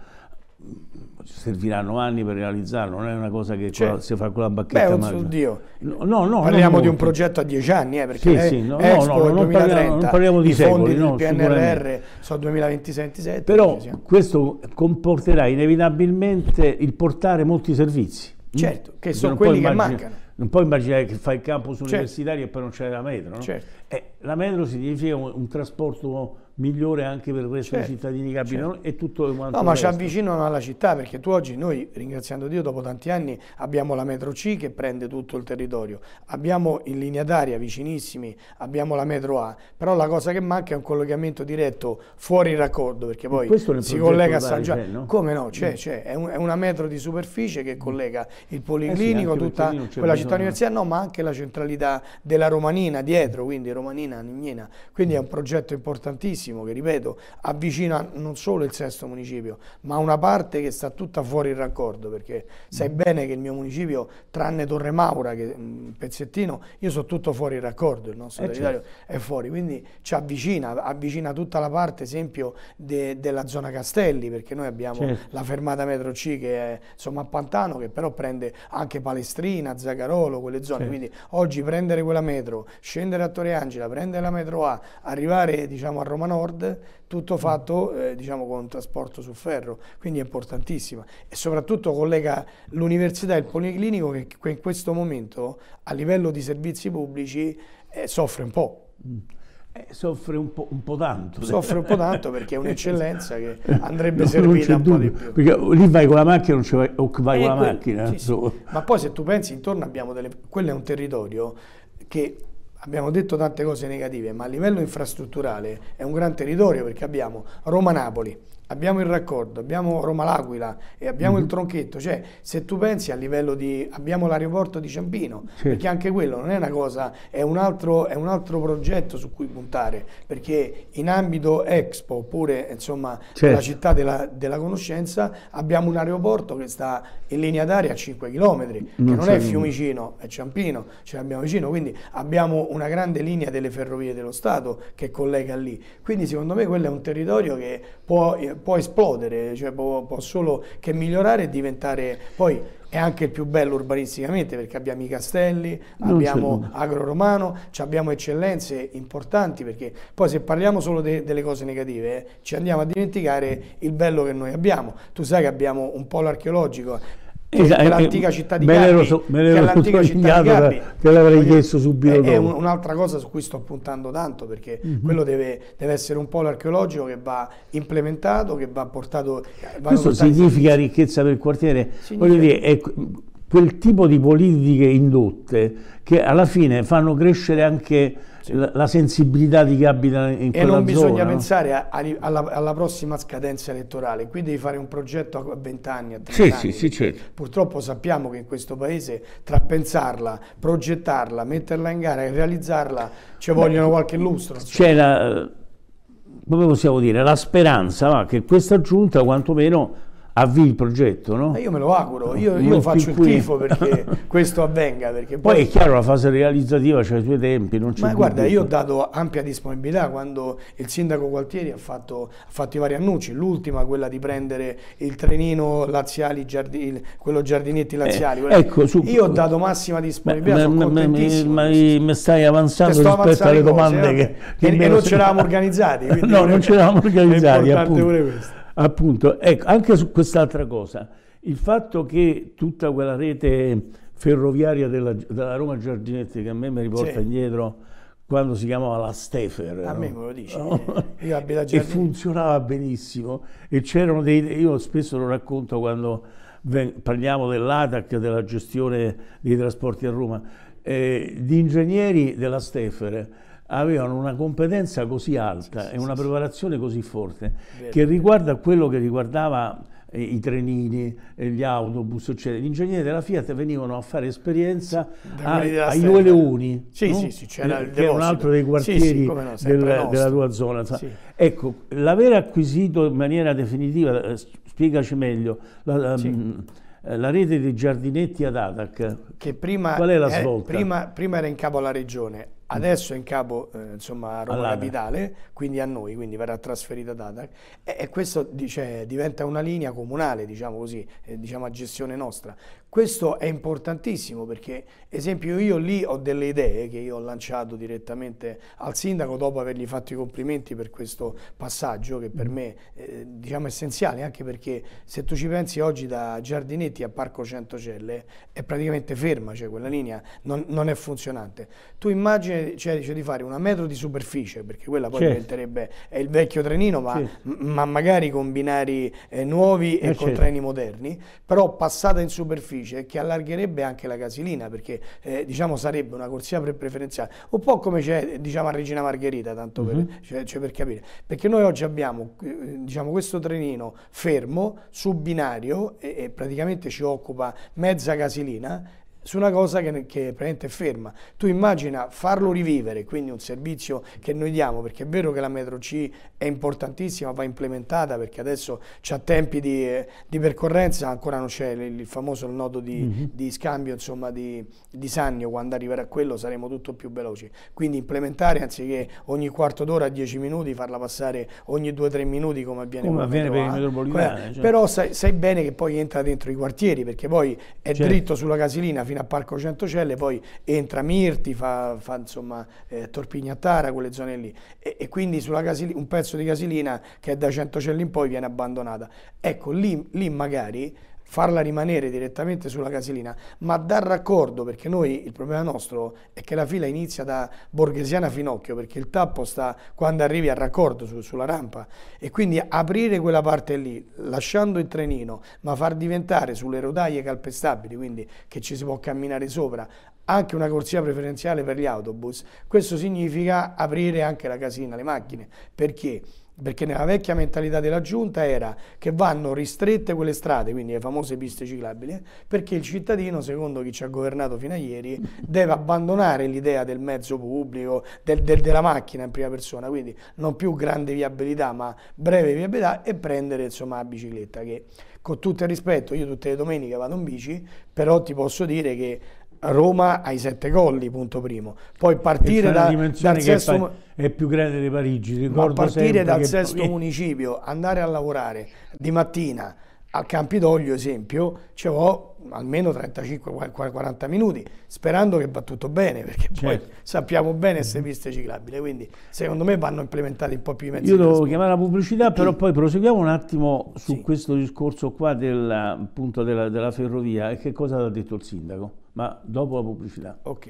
serviranno anni per realizzarlo, non è una cosa che certo. si fa con la bacchetta Beh, oddio. No, no, Parliamo di un progetto a dieci anni, eh, perché sì, sì, no, Expo no, no, non, 2030, parliamo, non parliamo di i secoli, fondi del PNRR sono 2027 Però questo comporterà inevitabilmente il portare molti servizi. Certo, che sono quelli che mancano. Non puoi immaginare che fai il campus certo. universitario e poi non c'è la metro, no? Certo. Eh, la metro significa un, un trasporto migliore anche per il resto certo, dei cittadini che abitano certo. e tutto quanto No, ma ci avvicinano alla città perché tu oggi noi, ringraziando Dio, dopo tanti anni abbiamo la metro C che prende tutto il territorio, abbiamo in linea d'aria vicinissimi, abbiamo la metro A, però la cosa che manca è un collegamento diretto fuori raccordo perché poi si collega a San Giovanni. No? Come no? C'è, mm. c'è, è, un, è, una metro di superficie che collega il policlinico, eh sì, tutta quella città universitaria, no, ma anche la centralità della Romanina dietro, quindi Romanina, Nignina, quindi è un progetto importantissimo che, ripeto, avvicina non solo il sesto municipio, ma una parte che sta tutta fuori il raccordo, perché sai mm. bene che il mio municipio, tranne Torre Maura, che è un pezzettino, io sono tutto fuori il raccordo, il nostro eh territorio certo. è fuori, quindi ci avvicina, avvicina tutta la parte, esempio, de, della zona Castelli, perché noi abbiamo certo. la fermata metro C che è insomma a Pantano, che però prende anche Palestrina, Zagarolo, quelle zone, certo. quindi oggi prendere quella metro, scendere a Torre Angela, prendere la metro A, arrivare diciamo a Romano nord, tutto fatto eh, diciamo, con trasporto su ferro, quindi è importantissima e soprattutto collega l'università e il policlinico che, in questo momento a livello di servizi pubblici eh, soffre un po'. Mm. Eh, soffre un po', un po', tanto. Soffre un po' tanto perché è un'eccellenza che [LAUGHS] andrebbe no, servita un po' di più. Perché lì vai con la macchina non vai, o vai eh, con la macchina. Sì, sì. Ma poi se tu pensi intorno abbiamo delle... quello è un territorio che abbiamo detto tante cose negative, ma a livello infrastrutturale è un gran territorio perché abbiamo Roma-Napoli, abbiamo il raccordo, abbiamo Roma-L'Aquila e abbiamo mm -hmm. il mhm. Tronchetto, cioè se tu pensi a livello di... abbiamo l'aeroporto di Ciampino, sì. perché anche quello non è una cosa, è un, altro, è un altro progetto su cui puntare, perché in ambito Expo, oppure insomma certo. la città della, della, conoscenza, abbiamo un aeroporto che sta in linea d'aria a 5 km, che non, non è Fiumicino, è Ciampino, ce l'abbiamo vicino, quindi abbiamo una grande linea delle ferrovie dello Stato che collega lì, quindi secondo me quello è un territorio che può può esplodere, cioè può, può solo che migliorare e diventare poi è anche il più bello urbanisticamente perché abbiamo i castelli, non abbiamo agro romano, abbiamo eccellenze importanti perché poi se parliamo solo de delle cose negative eh, ci andiamo a dimenticare il bello che noi abbiamo. Tu sai che abbiamo un polo archeologico Esatto, l'antica città di Gabbi, so, che l'antica città di Gabbi, te l'avrei chiesto subito è, è un'altra cosa su cui sto puntando tanto perché mm -hmm. quello deve, deve, essere un polo archeologico che va implementato, che va portato questo significa ricchezza per il quartiere significa... voglio dire è quel tipo di politiche indotte che alla fine fanno crescere anche. La, la, sensibilità di chi abita in quella zona. E non bisogna zona, pensare a, a, alla, alla, prossima scadenza elettorale, qui devi fare un progetto a 20 anni, a 30 sì, anni. Sì, sì, certo. Purtroppo sappiamo che in questo paese tra pensarla, progettarla, metterla in gara e realizzarla ci vogliono qualche lustro. C'è la, come possiamo dire, la speranza va, che questa giunta quantomeno avvii il progetto, no? io me lo auguro, io, io faccio il tifo perché [LAUGHS] questo avvenga. Perché poi, poi, è chiaro, la fase realizzativa ha i suoi tempi, non c'è Ma guarda, io ho dato ampia disponibilità quando il sindaco Gualtieri ha fatto, ha fatto i vari annunci, l'ultima quella di prendere il trenino laziali, giardini, quello giardinetti laziali. Eh, ecco, su, io ho dato massima disponibilità, ma, sono Ma mi stai avanzando rispetto alle domande cose, che, che, e, e [LAUGHS] non ce l'avamo organizzati. no, non ce l'avamo organizzati, appunto. pure questo. Appunto, ecco, anche su quest'altra cosa, il fatto che tutta quella rete ferroviaria della, della Roma Giardinetti, che a me mi riporta sì. indietro quando si chiamava la Stefer. A no? me me lo dici, No? [LAUGHS] e funzionava benissimo e c'erano dei io spesso lo racconto quando ven- parliamo dell'ATAC della gestione dei trasporti a Roma eh, gli ingegneri della Stefer avevano una competenza così alta e una preparazione così forte che riguarda quello che riguardava eh, i trenini, eh, gli autobus, eccetera. Gli ingegneri della Fiat venivano a fare esperienza a- due Leoni, Sì, no? sì, sì, c'era Eh, che è un altro dei Sì, quartieri sì, no, del- della tua zona. Sì. Ecco, l'aver acquisito in maniera definitiva, eh, spiegaci meglio, la, Sì. eh, la rete dei giardinetti ad Atac, che prima, Qual è la eh, svolta? prima, prima era in capo alla regione, adesso è in capo eh, insomma, a Roma. Capitale, quindi a noi, quindi verrà trasferita ad e, e questo dice, diventa una linea comunale, diciamo così, eh, diciamo a gestione nostra. Questo è importantissimo perché, esempio, io lì ho delle idee che io ho lanciato direttamente al sindaco dopo avergli fatto i complimenti per questo passaggio che per me eh, diciamo essenziale, anche perché se tu ci pensi oggi da Giardinetti a Parco Centocelle è praticamente ferma, cioè quella linea non, non è funzionante. Tu immagini cioè, dice di fare una metro di superficie, perché quella poi Certo. diventerebbe è il vecchio trenino, ma, m- ma magari con binari eh, nuovi e Eh, con certo. treni moderni, però passata in superficie che allargherebbe anche la casilina, perché eh, diciamo sarebbe una corsia pre- preferenziale, un po' come c'è diciamo a Regina Margherita, tanto per, Mhm. cioè- cioè per capire, perché noi oggi abbiamo eh, diciamo, questo trenino fermo su binario e, e praticamente ci occupa mezza casilina su una cosa che, che praticamente è ferma. Tu immagina farlo rivivere, quindi un servizio che noi diamo, perché è vero che la metro C è importantissima, va implementata perché adesso c'ha tempi di, eh, di percorrenza, ancora non c'è il, il famoso nodo di, di scambio, insomma, di, di Sannio, quando arriverà quello saremo tutto più veloci. Quindi implementare anziché ogni quarto d'ora, 10 minuti, farla passare ogni 2-3 minuti come avviene Come avviene per A. i metropolitani, Quella- cioè. Però sai, sai bene che poi entra dentro i quartieri, perché poi è Certo. dritto sulla Casilina fino a Parco Centocelle, poi entra Mirti, fa, fa, insomma eh, Torpignattara, quelle zone lì. E, e quindi Casili- un pezzo di Casilina che è da Centocelle in poi viene abbandonata. Ecco, lì, lì magari farla rimanere direttamente sulla Casilina, ma dar raccordo, perché noi il problema nostro è che la fila inizia da Borghesiana Finocchio, perché il tappo sta quando arrivi al raccordo su- sulla rampa e quindi aprire quella parte lì, lasciando il trenino, ma far diventare sulle rotaie calpestabili, quindi che ci si può camminare sopra, anche una corsia preferenziale per gli autobus, questo significa aprire anche la casina, le macchine. Perché? Perché nella vecchia mentalità della giunta era che vanno ristrette quelle strade, quindi le famose piste ciclabili, eh, perché il cittadino, secondo chi ci ha governato fino a ieri, deve abbandonare l'idea del mezzo pubblico, del- del- della macchina in prima persona, quindi non più grande viabilità, ma breve viabilità e prendere insomma la bicicletta che con tutto il rispetto, io tutte le domeniche vado in bici, però ti posso dire che Roma ha i sette colli, punto primo. Poi partire da, dal sesto, è più grande di Parigi, ma ricordo partire sempre dal che- sesto municipio, andare a lavorare di mattina al Campidoglio, esempio, ci ho almeno 35-40 minuti, sperando che va tutto bene, perché poi Certo. sappiamo bene queste piste ciclabili, quindi secondo me vanno implementati un po' più i mezzi Io devo chiamare la pubblicità, però poi proseguiamo un attimo su Sì. questo discorso qua del, appunto della, della ferrovia e che cosa ha detto il sindaco, ma dopo la pubblicità. Ok.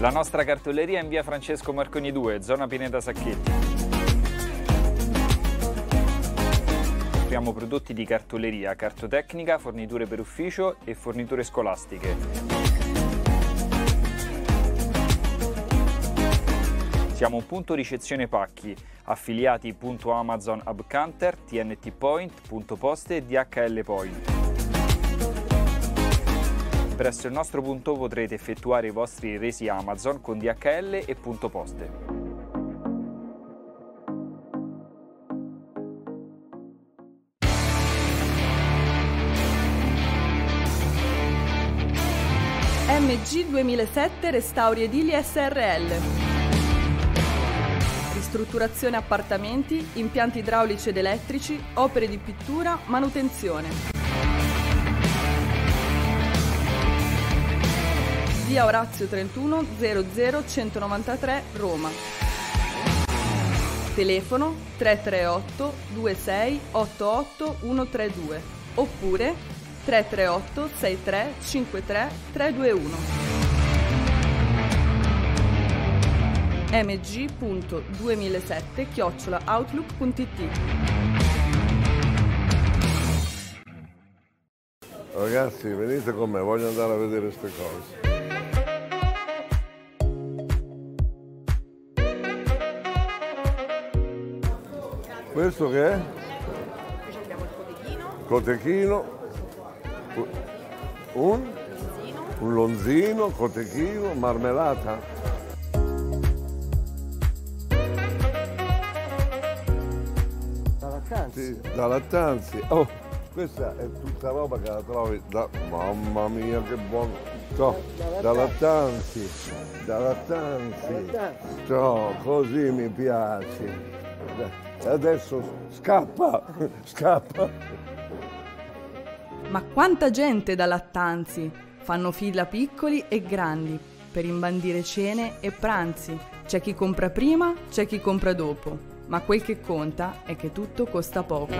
La nostra cartoleria è in via Francesco Marconi 2, zona Pineta Sacchetti. Offriamo prodotti di cartoleria, cartotecnica, forniture per ufficio e forniture scolastiche. Siamo un punto ricezione pacchi, affiliati Amazon Hub TNT Point, punto Poste e DHL Point. Presso il nostro punto potrete effettuare i vostri resi Amazon con DHL e punto poste. MG 2007 Restauri Edili SRL. Ristrutturazione appartamenti, impianti idraulici ed elettrici, opere di pittura, manutenzione. Via Orazio 31 00 193 Roma. Telefono 338 26 88 132 oppure 338 63 53 321 mg.2007 chiocciolaoutlook.it Ragazzi, venite con me, voglio andare a vedere queste cose. Questo che è? Qui abbiamo il cotechino, Cotechino. Un? Un lonzino, cotechino, marmellata. Sì, da Lattanzi. Oh, questa è tutta roba che la trovi da... Mamma mia che buono! Ciao, da Lattanzi, da Lattanzi. Ciao, così mi piaci. E adesso scappa, [LAUGHS] scappa. Ma quanta gente da Lattanzi! Fanno fila piccoli e grandi per imbandire cene e pranzi. C'è chi compra prima, c'è chi compra dopo. Ma quel che conta è che tutto costa poco.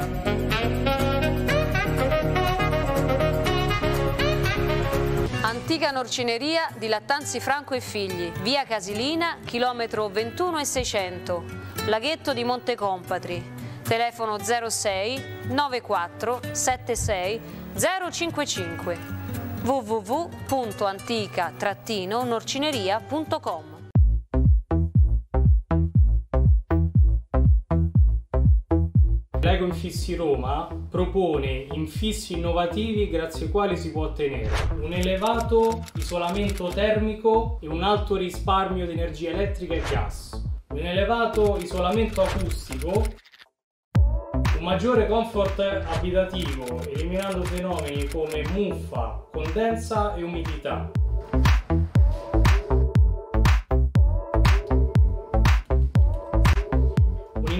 Antica norcineria di Lattanzi Franco e Figli, via Casilina, chilometro 21 e 600, laghetto di Montecompatri, telefono 06 94 76 055 www.antica-norcineria.com Lego Infissi Roma propone infissi innovativi grazie ai quali si può ottenere un elevato isolamento termico e un alto risparmio di energia elettrica e gas, un elevato isolamento acustico, un maggiore comfort abitativo eliminando fenomeni come muffa, condensa e umidità.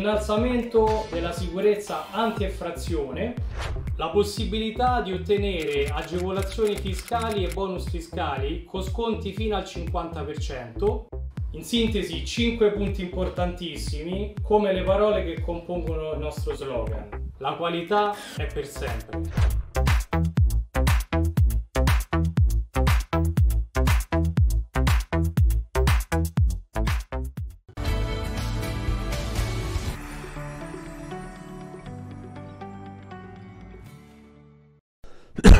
Un innalzamento della sicurezza anti-effrazione, la possibilità di ottenere agevolazioni fiscali e bonus fiscali con sconti fino al 50%. In sintesi, 5 punti importantissimi, come le parole che compongono il nostro slogan. La qualità è per sempre.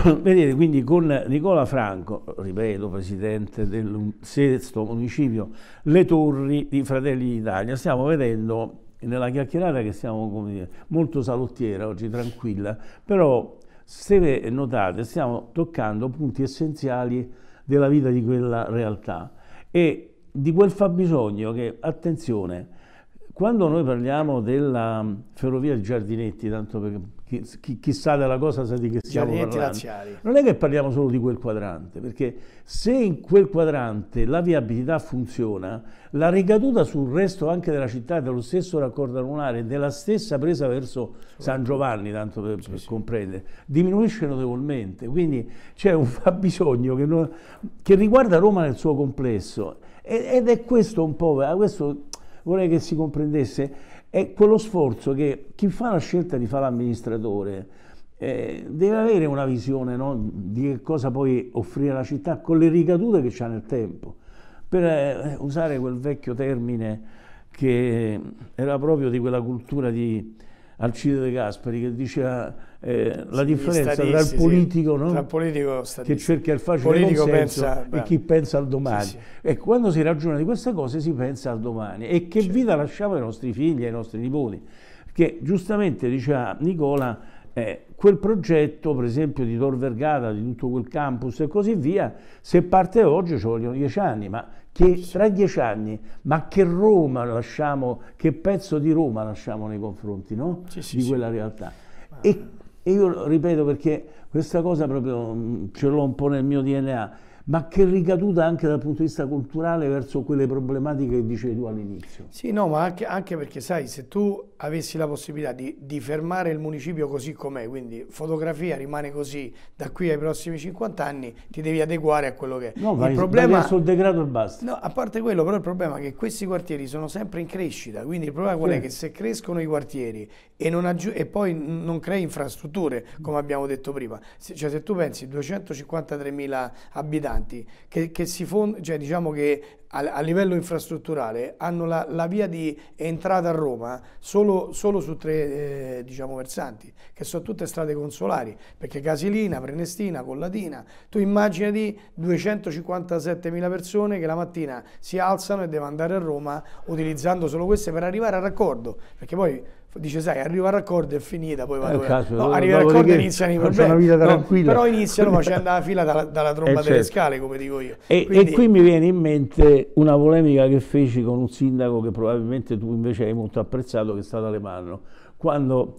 [COUGHS] Vedete, quindi con Nicola Franco, ripeto, presidente del sesto municipio Le Torri di Fratelli d'Italia, stiamo vedendo nella chiacchierata che stiamo come dire, molto salottiera oggi, tranquilla, però se notate stiamo toccando punti essenziali della vita di quella realtà e di quel fabbisogno che, attenzione, quando noi parliamo della ferrovia di Giardinetti, tanto per chi, chi, chi sa della cosa sa di che stiamo parlando, laziali. non è che parliamo solo di quel quadrante, perché se in quel quadrante la viabilità funziona, la ricaduta sul resto anche della città, dello stesso raccordo anulare, della stessa presa verso San Giovanni, tanto per, per comprendere, diminuisce notevolmente. Quindi c'è un [LAUGHS] fabbisogno che, non, che riguarda Roma nel suo complesso. Ed è questo un po', questo vorrei che si comprendesse, è quello sforzo che chi fa la scelta di fare l'amministratore eh, deve avere una visione no, di che cosa poi offrire alla città con le ricadute che c'ha nel tempo. Per eh, usare quel vecchio termine che era proprio di quella cultura di Alcide De Gasperi che diceva eh, la differenza tra il statisti, sì. politico, no? Tra politico che cerca il facile Politico consenso pensa- e chi pensa al domani. Sì, sì. E quando si ragiona di queste cose si pensa al domani. E che Certo. vita lasciamo ai nostri figli, ai nostri nipoti? Che giustamente diceva Nicola, eh, quel progetto, per esempio, di Tor Vergata, di tutto quel campus e così via, se parte oggi ci vogliono dieci anni, ma che tra dieci anni, ma che Roma lasciamo, che pezzo di Roma lasciamo nei confronti no? Di quella realtà? E, e io ripeto perché questa cosa proprio mh, ce l'ho un po' nel mio DNA. Ma che ricaduta anche dal punto di vista culturale verso quelle problematiche che dicevi tu all'inizio. Sì, no, ma anche, anche, perché sai, se tu avessi la possibilità di, di fermare il municipio così com'è, quindi fotografia rimane così da qui ai prossimi 50 anni, ti devi adeguare a quello che è. No, vai, il problema sul degrado e basta. No, a parte quello, però il problema è che questi quartieri sono sempre in crescita, quindi il problema qual è? Che se crescono i quartieri e, e poi non crei infrastrutture, come abbiamo detto prima, se, cioè se tu pensi 253.000 abitanti, importanti che, che si fond- cioè diciamo che a, a livello infrastrutturale hanno la, la, via di entrata a Roma solo, solo su tre eh, diciamo, versanti, che sono tutte strade consolari, perché Casilina, Prenestina, Collatina, tu immaginati 257.000 persone che la mattina si alzano e devono andare a Roma utilizzando solo queste per arrivare al raccordo, perché poi dice sai arriva al raccordo è finita poi vado eh, caso, no, arriva al raccordo e iniziano i problemi una vita tranquilla. No, però iniziano facendo la fila dalla, dalla tromba eh, delle certo. scale come dico io e, Quindi... e, qui mi viene in mente una polemica che feci con un sindaco che probabilmente tu invece hai molto apprezzato che è stato Alemanno quando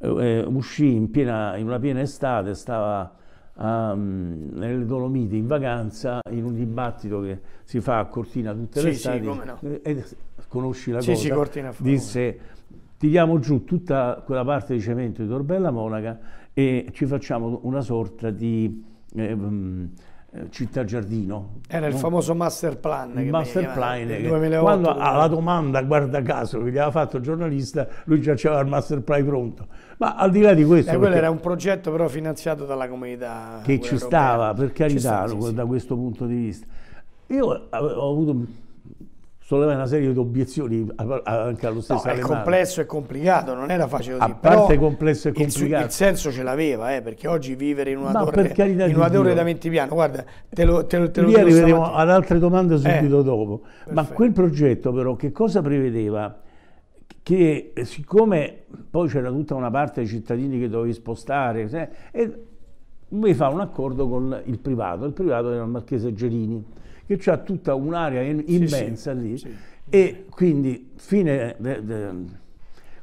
eh, uscì in, piena, in, una piena estate stava um, nelle Dolomiti in vacanza in un dibattito che si fa a Cortina tutte le sì, estati sì, no. e, conosci la sì, cosa sì, Cortina disse tiriamo giù tutta quella parte di cemento di Torbella Monaca e ci facciamo una sorta di eh, mm, città giardino. Era il famoso master plan. Il master plan. Che 2008, quando alla domanda, guarda caso, che gli aveva fatto il giornalista, lui già aveva il master plan pronto. Ma al di là di questo... Eh, quello era un progetto però finanziato dalla comunità Che ci europea. stava, per carità, sta, sì, sì. da questo punto di vista. Io ho avuto solleva una serie di obiezioni anche allo stesso no, è complesso e complicato, non era facile così. A parte complesso e complicato. Il, il senso ce l'aveva, eh, perché oggi vivere in una no, torre, in una torre da 20 piani, guarda, te lo, te lo, te Lì arriveremo ad altre domande subito eh, dopo. Perfetto. Ma quel progetto però che cosa prevedeva? Che siccome poi c'era tutta una parte dei cittadini che dovevi spostare, eh, e lui fa un accordo con il privato, il privato era il Marchese Gerini che ha tutta un'area immensa sì, lì sì. e quindi fine de, de,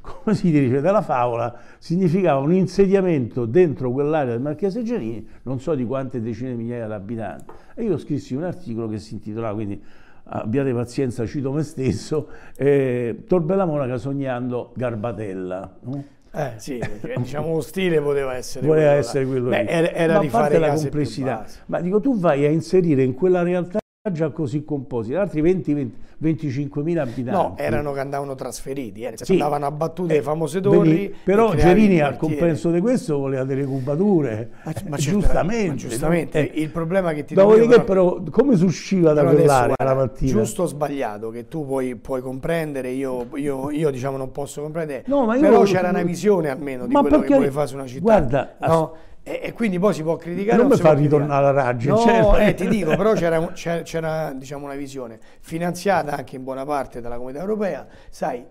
[LAUGHS] come si dice della favola significava un insediamento dentro quell'area del Marchese Giannini non so di quante decine di migliaia di abitanti e io scrissi un articolo che si intitolava quindi abbiate pazienza cito me stesso eh, Torbella Monaca sognando Garbatella no? Eh, sì, diciamo lo stile poteva essere poteva quello. Essere quello Beh, era, era ma di fare la complessità. Ma dico, tu vai a inserire in quella realtà già così composti, altri 20-25 mila abitanti. No, erano che andavano trasferiti, eh, sì. andavano a battute le eh, famose torri. Vedi, però Gerini al compenso di questo voleva delle cubature, ma, ma giustamente. Ma giustamente, no? il problema che ti Dopodiché però, però come si usciva da quell'area la mattina? Giusto o sbagliato, che tu puoi, puoi comprendere, io, io, io, diciamo non posso comprendere, no, ma però c'era una visione almeno di quello perché, che vuole fare su una città. Guarda, no? E, e, quindi poi si può criticare. Non, non mi fa ritornare alla raggio. No, certo. eh, ti dico, però c'era, c'era diciamo, una visione finanziata anche in buona parte dalla comunità europea. Sai,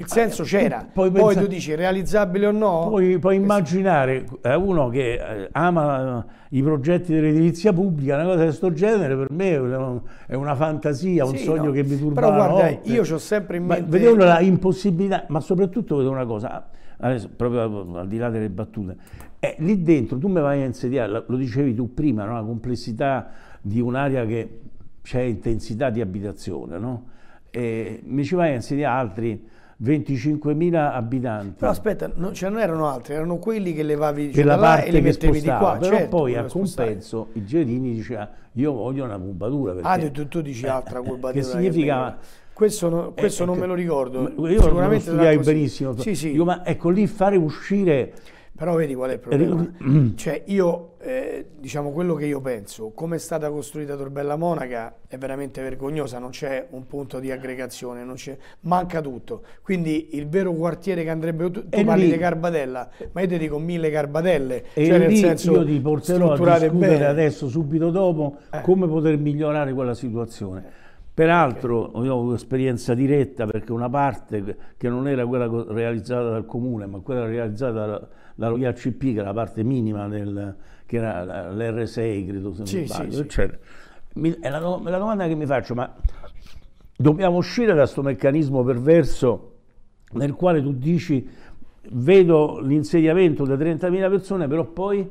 il senso c'era, poi, poi pensa, tu dici realizzabile o no? Poi puoi immaginare eh, uno che eh, ama i progetti dell'edilizia pubblica, una cosa di questo genere per me è una fantasia, un sì, sogno no. che mi turba Però guarda, io ho sempre in mente... Ma vedevo la impossibilità, ma soprattutto vedevo una cosa, adesso proprio al di là delle battute, eh, lì dentro tu mi vai a insediare, lo dicevi tu prima, no? la complessità di un'area che c'è intensità di abitazione, no? e mi ci vai a insediare altri 25.000 abitanti. Però aspetta, non, cioè non erano altri, erano quelli che levavi cioè, da là e li mettevi spostava, di qua. Però certo, poi a compenso il Gerini diceva io voglio una cubatura. Ah, tu, tu dici altra cubatura. che significa... Questo, no, questo eh, non me lo ricordo. Io Sicuramente lo studiai benissimo. Sì, sì. Dico, ma ecco lì fare uscire però vedi qual è il problema? Mm. cioè io, eh, diciamo quello che io penso, come è stata costruita Torbella Monaca è veramente vergognosa, non c'è un punto di aggregazione, manca tutto. Quindi il vero quartiere che andrebbe, tu, tu parli lì, di Garbatella, ma io ti dico mille Garbatelle. E cioè nel senso io ti porterò a discutere bene. adesso, subito dopo, eh. come poter migliorare quella situazione. Peraltro okay. io ho avuto esperienza diretta perché una parte che non era quella realizzata dal comune, ma quella realizzata dalla IACP, che era la parte minima del, che era l'R6, credo se non sì, sbaglio, sì, eccetera. Mi, è, la, la domanda che mi faccio, ma dobbiamo uscire da questo meccanismo perverso nel quale tu dici vedo l'insediamento da 30.000 persone, però poi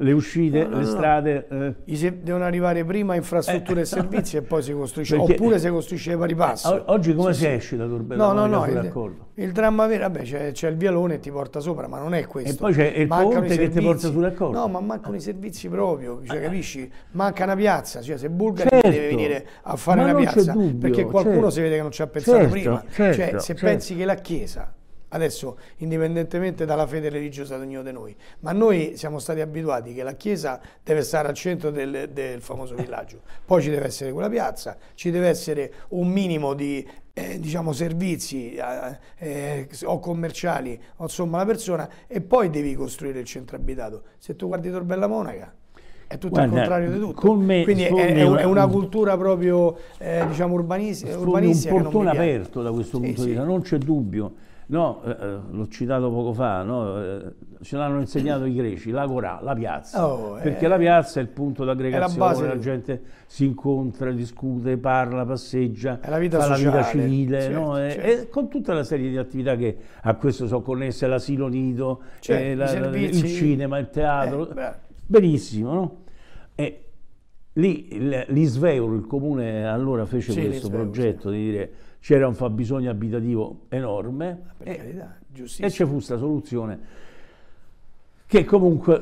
le uscite, No, no, le no. strade. eh. I se- devono arrivare prima infrastrutture Eh, e servizi e poi si costruisce, Perché- oppure si costruisce ai pari passo. O- Oggi come Sì, si sì. esce da Tor No, no, no, il, il dramma vero, vabbè, c'è, c'è il vialone e ti porta sopra, ma non è questo. E poi c'è il Mancano ponte che ti porta sul raccordo. No, ma mancano i servizi proprio, cioè, capisci? Manca una piazza, cioè se Bulgari Certo. deve venire a fare una piazza, dubbio, perché qualcuno certo. si vede che non ci ha pensato Certo, prima. certo, cioè, se certo. pensi che la Chiesa Adesso, indipendentemente dalla fede religiosa di ognuno di noi, ma noi siamo stati abituati che la Chiesa deve stare al centro del, del famoso villaggio, poi ci deve essere quella piazza, ci deve essere un minimo di eh, diciamo, servizi eh, eh, o commerciali, o insomma la persona, e poi devi costruire il centro abitato. Se tu guardi Torbella Monaca, è tutto Guarda, il contrario di tutto. me- Quindi è, è è una cultura proprio eh, diciamo urbanis- Sfondi urbanistica. un portone aperto da questo Sì, punto sì. di vista, non c'è dubbio. No, eh, eh, l'ho citato poco fa, no? eh, ce l'hanno insegnato i greci, l'agorà, la piazza, Oh, perché eh, la piazza è il punto la d'aggregazione, la di- gente si incontra, discute, parla, passeggia, È la vita fa la vita sociale, civile, certo, no? E- certo. e con tutta la serie di attività che a questo sono connesse, l'asilo nido, Certo, eh, i la- la- il cinema, il teatro, Eh, benissimo, no? E lì il- l'Isveur, il comune allora fece Sì, questo progetto di dire c'era un fabbisogno abitativo enorme Per e, carità, e ci fu questa soluzione che comunque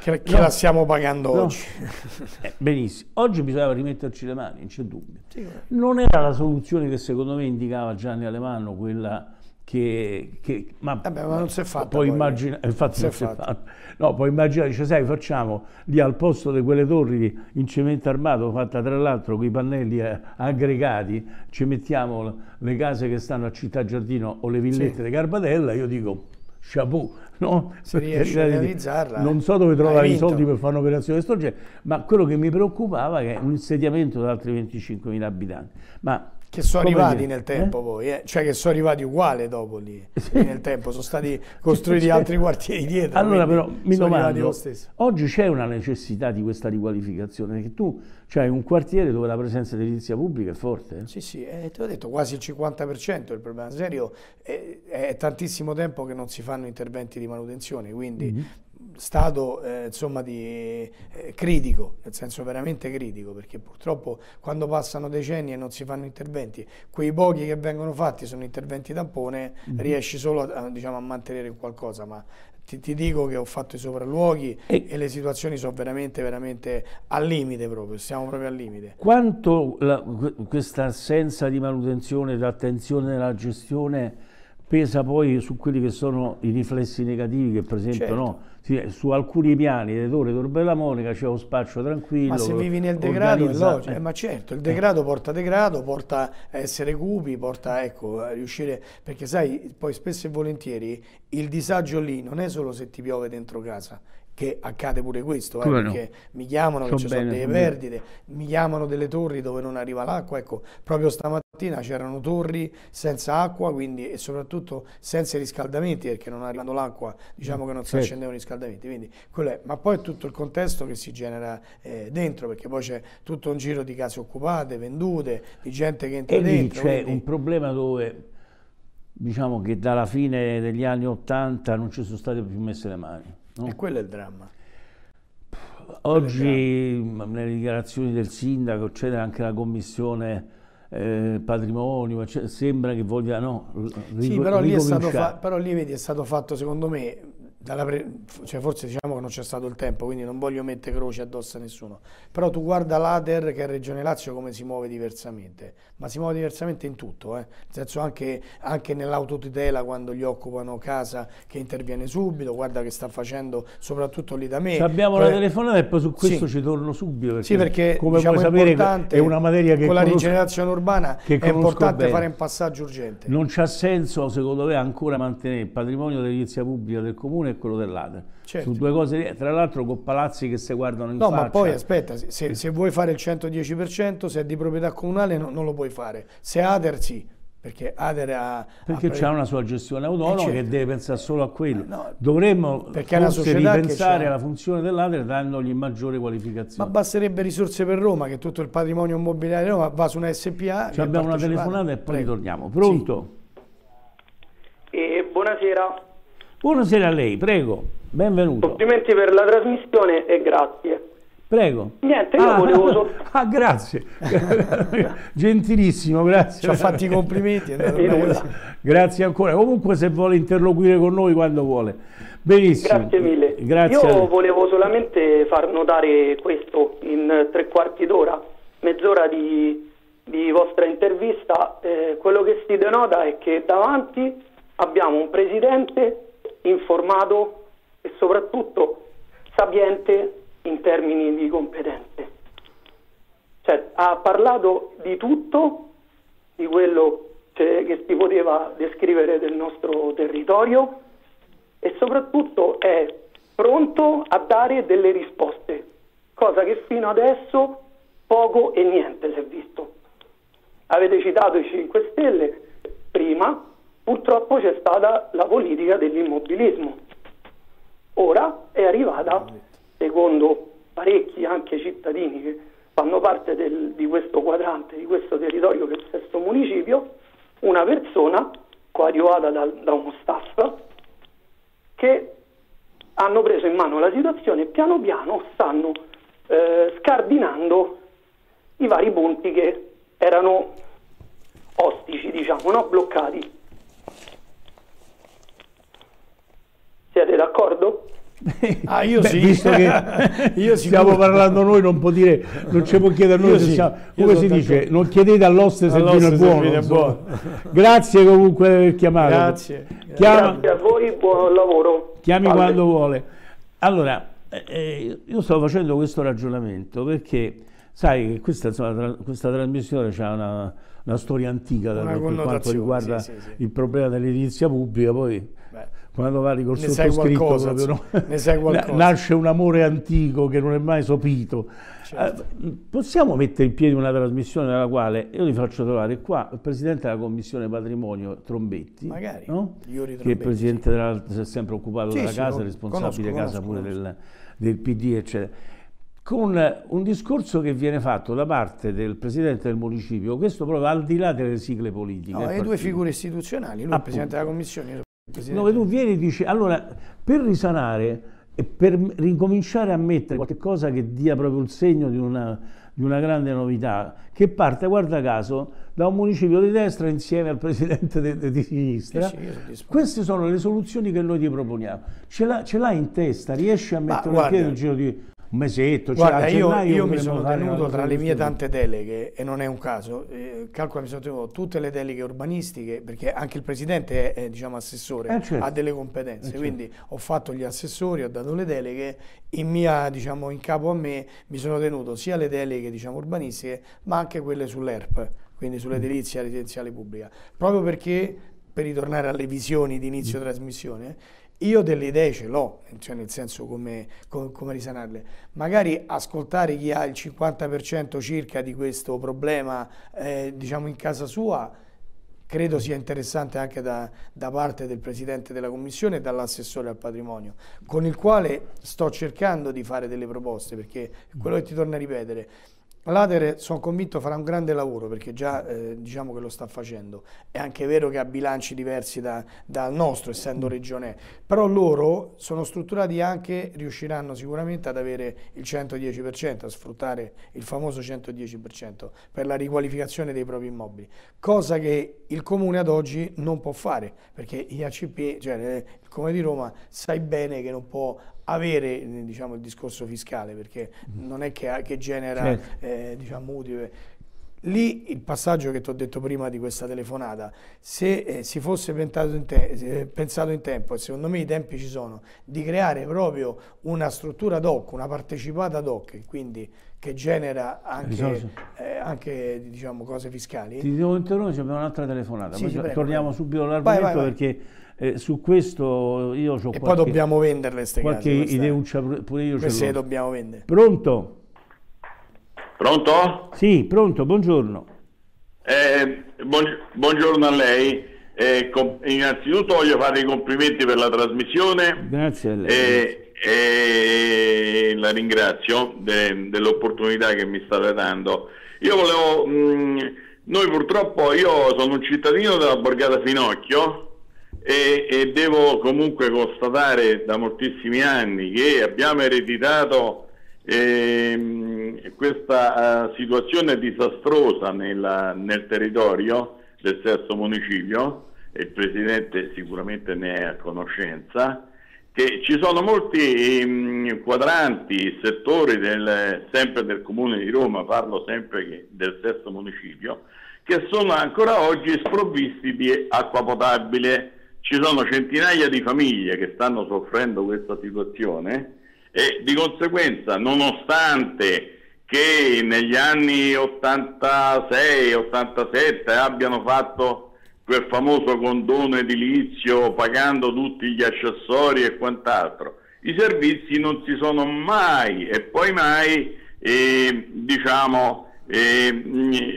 Che, che no, la stiamo pagando no. oggi. [LAUGHS] eh, benissimo. Oggi bisognava rimetterci le mani non c'è dubbio. Sì, non era la soluzione che secondo me indicava Gianni Alemanno quella che, che- ma, Vabbè, ma non si è fatta poi poi. immagina infatti Si non si è fatta. fatta. no poi immagina dice sai facciamo lì al posto di quelle torri in cemento armato fatta tra l'altro con i pannelli eh, aggregati ci mettiamo le case che stanno a Città Giardino o le villette Sì. di Garbatella io dico chapeau no? Riesci carità a realizzarla, non so dove trovare i soldi per fare un'operazione di questo genere ma quello che mi preoccupava è un insediamento di altri 25.000 abitanti ma Che sono come arrivati dire, nel tempo eh? poi, eh? cioè che sono arrivati uguale dopo lì, [LAUGHS] nel tempo, sono stati [LAUGHS] costruiti altri quartieri dietro. Allora però mi domando, oggi c'è una necessità di questa riqualificazione, perché tu hai un quartiere dove la presenza dell'edilizia pubblica è forte. eh? Sì, sì, eh, ti ho detto quasi il 50% il problema serio, è, è tantissimo tempo che non si fanno interventi di manutenzione, quindi Mm-hmm. Stato eh, insomma di, eh, critico, nel senso veramente critico, perché purtroppo quando passano decenni e non si fanno interventi, quei pochi che vengono fatti sono interventi tampone, Mm-hmm. riesci solo a, diciamo, a mantenere qualcosa, ma ti, ti dico che ho fatto i sopralluoghi E- e le situazioni sono veramente, veramente al limite proprio, siamo proprio al limite. Quanto la- que- questa assenza di manutenzione, di attenzione nella gestione pesa poi su quelli che sono i riflessi negativi che per esempio Certo. no, sì, su alcuni piani dei Torre Torbella Monica c'è uno spazio tranquillo. Ma se vivi nel degrado è organizzato. logico, eh, ma certo, il degrado porta degrado, porta a essere cupi, porta ecco, a riuscire, perché sai, poi spesso e volentieri il disagio lì non è solo se ti piove dentro casa, che accade pure questo, eh, Come no? perché mi chiamano che So ci sono delle so bene. perdite, mi chiamano delle torri dove non arriva l'acqua, ecco, proprio stamattina c'erano torri senza acqua, quindi e soprattutto senza riscaldamenti, perché non arrivando l'acqua, diciamo che non si Certo. accendevano i riscaldamenti, quindi quello è, ma poi è tutto il contesto che si genera eh, dentro, perché poi c'è tutto un giro di case occupate, vendute, di gente che entra E lì dentro. c'è quindi- un problema dove diciamo che dalla fine degli anni Ottanta non ci sono state più messe le mani. No? E quello è il dramma. Oggi nelle dichiarazioni del sindaco c'è anche la commissione eh, patrimonio, cioè, sembra che voglia no, Sì, però lì, è stato ricominciare. fa- però lì vedi, è stato fatto secondo me, cioè forse diciamo che non c'è stato il tempo, quindi non voglio mettere croce addosso a nessuno, però tu guarda l'Ader che è Regione Lazio come si muove diversamente, ma si muove diversamente in tutto, eh. nel senso anche, anche nell'autotutela quando gli occupano casa che interviene subito, guarda che sta facendo soprattutto lì da me. Ci abbiamo la telefonata e poi su questo Sì. ci torno subito. Perché, Sì, perché come diciamo, puoi è sapere è una materia che con la rigenerazione urbana è importante bene. fare un passaggio urgente. Non c'ha senso, secondo me, ancora mantenere il patrimonio dell'edilizia pubblica del comune e quello dell'ADER. Certo. Su due cose, tra l'altro con palazzi che si guardano in No, faccia. ma poi aspetta, se, se vuoi fare il 110%, se è di proprietà comunale no- non lo puoi fare. Se Ader sì, perché Ader ha... Perché ha c'è una sua gestione autonoma Eh, certo. che deve pensare solo a quello. No, Dovremmo forse società che ripensare alla funzione dell'ADER dandogli maggiore Ma qualificazione. basterebbe risorse per Roma, che tutto il patrimonio immobiliare di Roma va su una SPA. Ci abbiamo una telefonata e poi Prego. ritorniamo. Pronto? Eh, buonasera, Buonasera a lei, prego, benvenuto. Complimenti per la trasmissione e grazie. Prego. Niente, io ah, volevo solo... [LAUGHS] Ah, grazie. [LAUGHS] Gentilissimo, grazie. Ci ha fatti i complimenti. grazie ancora. Comunque se vuole interloquire con noi quando vuole. Benissimo. Grazie mille. Grazie io volevo solamente far notare questo in tre quarti d'ora, mezz'ora di, di vostra intervista. Eh, quello che si denota è che davanti abbiamo un presidente informato e soprattutto sapiente in termini di competenze. Cioè, ha parlato di tutto, di quello cioè, che si poteva descrivere del nostro territorio e soprattutto è pronto a dare delle risposte, cosa che fino adesso poco e niente si è visto. Avete citato i 5 Stelle prima, purtroppo c'è stata la politica dell'immobilismo. Ora è arrivata secondo parecchi anche cittadini che fanno parte del, di questo quadrante, di questo territorio che è il sesto municipio, una persona coadiuvata da, da uno staff che hanno preso in mano la situazione e piano piano stanno eh, scardinando i vari punti che erano ostici, diciamo, no? bloccati. Siete d'accordo? Ah, io Beh, sì. Visto che [LAUGHS] io stiamo parlando noi, non può dire, non ci può chiedere noi sì. siamo, come si dice, non chiedete all'oste se il vino è buono. È buono. [LAUGHS] Grazie comunque per aver chiamato. Grazie. Chiama, Grazie a voi, buon lavoro. Chiami Palle. quando vuole. Allora, eh, eh, io sto facendo questo ragionamento perché sai che questa, insomma, questa trasmissione ha una, una, storia antica da, per quanto riguarda sì, sì, il problema dell'edilizia pubblica, poi quando parli col sottoscritto qualcosa, proprio, no? [LAUGHS] nasce un amore antico che non è mai sopito. Certo. Eh, possiamo mettere in piedi una trasmissione nella quale io vi faccio trovare qua il presidente della commissione patrimonio Trombetti, Magari, no? che è il presidente della, si è sempre occupato sì, della sì, casa, responsabile conosco, casa conosco, pure conosco. Del, del PD, eccetera con un discorso che viene fatto da parte del presidente del municipio, questo proprio al di là delle sigle politiche. No, le due figure istituzionali, lui è il presidente della commissione, dove tu vieni e dici, allora, per risanare e per ricominciare a mettere qualcosa che dia proprio il segno di una, di una grande novità, che parte, guarda caso, da un municipio di destra insieme al presidente di, di, di sinistra. Sì, Queste sono le soluzioni che noi ti proponiamo. Ce l'hai in testa, riesci a mettere un piede in giro di un mesetto. Guarda, io, io mi sono tenuto tra le mie tante deleghe, e non è un caso, eh, calcola mi sono tenuto tutte le deleghe urbanistiche, perché anche il presidente è, è diciamo, assessore, eh certo. ha delle competenze, eh certo. quindi ho fatto gli assessori, ho dato le deleghe, in, mia, diciamo, in capo a me mi sono tenuto sia le deleghe diciamo, urbanistiche, ma anche quelle sull'ERP, quindi sull'edilizia mm. residenziale pubblica, proprio perché, per ritornare alle visioni di inizio mm. trasmissione, io delle idee ce l'ho, cioè nel senso come, come, come, risanarle. Magari ascoltare chi ha il 50% circa di questo problema, eh, diciamo in casa sua, credo sia interessante anche da, da parte del Presidente della Commissione e dall'assessore al patrimonio, con il quale sto cercando di fare delle proposte, perché quello che ti torno a ripetere, L'Atere sono convinto farà un grande lavoro perché già eh, diciamo che lo sta facendo. È anche vero che ha bilanci diversi da, dal nostro, essendo regione, però loro sono strutturati anche, riusciranno sicuramente ad avere il 110%, a sfruttare il famoso 110% per la riqualificazione dei propri immobili, cosa che il comune ad oggi non può fare perché IACP, cioè eh, il comune di Roma, sai bene che non può avere diciamo, il discorso fiscale perché mm. non è che, che genera certo. eh, diciamo, utile. Lì il passaggio che ti ho detto prima di questa telefonata, se eh, si fosse in te, pensato in tempo, e secondo me i tempi ci sono, di creare proprio una struttura ad hoc, una partecipata ad hoc, quindi che genera anche, eh, anche diciamo, cose fiscali. Ti devo interrompere, abbiamo un'altra telefonata, sì, torniamo prego. subito all'argomento perché eh, su questo io ho qualche... E poi dobbiamo venderle queste qualche case. Qualche pure io Queste le dobbiamo vendere. Pronto? Pronto? Sì, pronto, buongiorno. Eh, buongiorno a lei. Eh, innanzitutto voglio fare i complimenti per la trasmissione. Grazie a lei. Eh, e la ringrazio de, dell'opportunità che mi state dando. Io volevo, mh, noi purtroppo, io sono un cittadino della borgata Finocchio e, e devo comunque constatare da moltissimi anni che abbiamo ereditato ehm, questa uh, situazione disastrosa nella, nel territorio del sesto municipio, e il Presidente sicuramente ne è a conoscenza, che ci sono molti ehm, quadranti, settori del, sempre del Comune di Roma, parlo sempre del sesto municipio, che sono ancora oggi sprovvisti di acqua potabile ci sono centinaia di famiglie che stanno soffrendo questa situazione e di conseguenza nonostante che negli anni 86-87 abbiano fatto quel famoso condono edilizio pagando tutti gli accessori e quant'altro, i servizi non si sono mai e poi mai eh, diciamo, eh,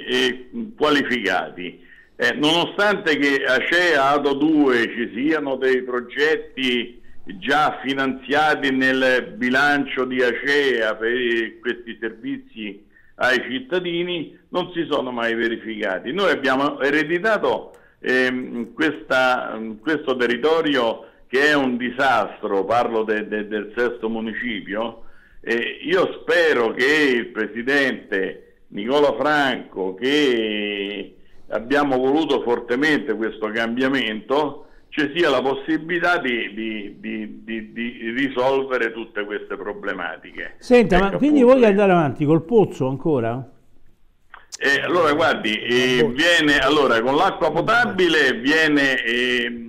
eh, qualificati. Eh, nonostante che Acea Ado 2 ci siano dei progetti già finanziati nel bilancio di Acea per questi servizi ai cittadini, non si sono mai verificati. Noi abbiamo ereditato ehm, questa, questo territorio che è un disastro, parlo de, de, del sesto municipio, e io spero che il Presidente Nicola Franco, che abbiamo voluto fortemente questo cambiamento, ci sia la possibilità di, di, di, di risolvere tutte queste problematiche. Senta, ecco, ma quindi appunto, vuoi andare avanti col pozzo ancora? Eh, allora, guardi, eh, viene, allora, con l'acqua potabile viene... Eh,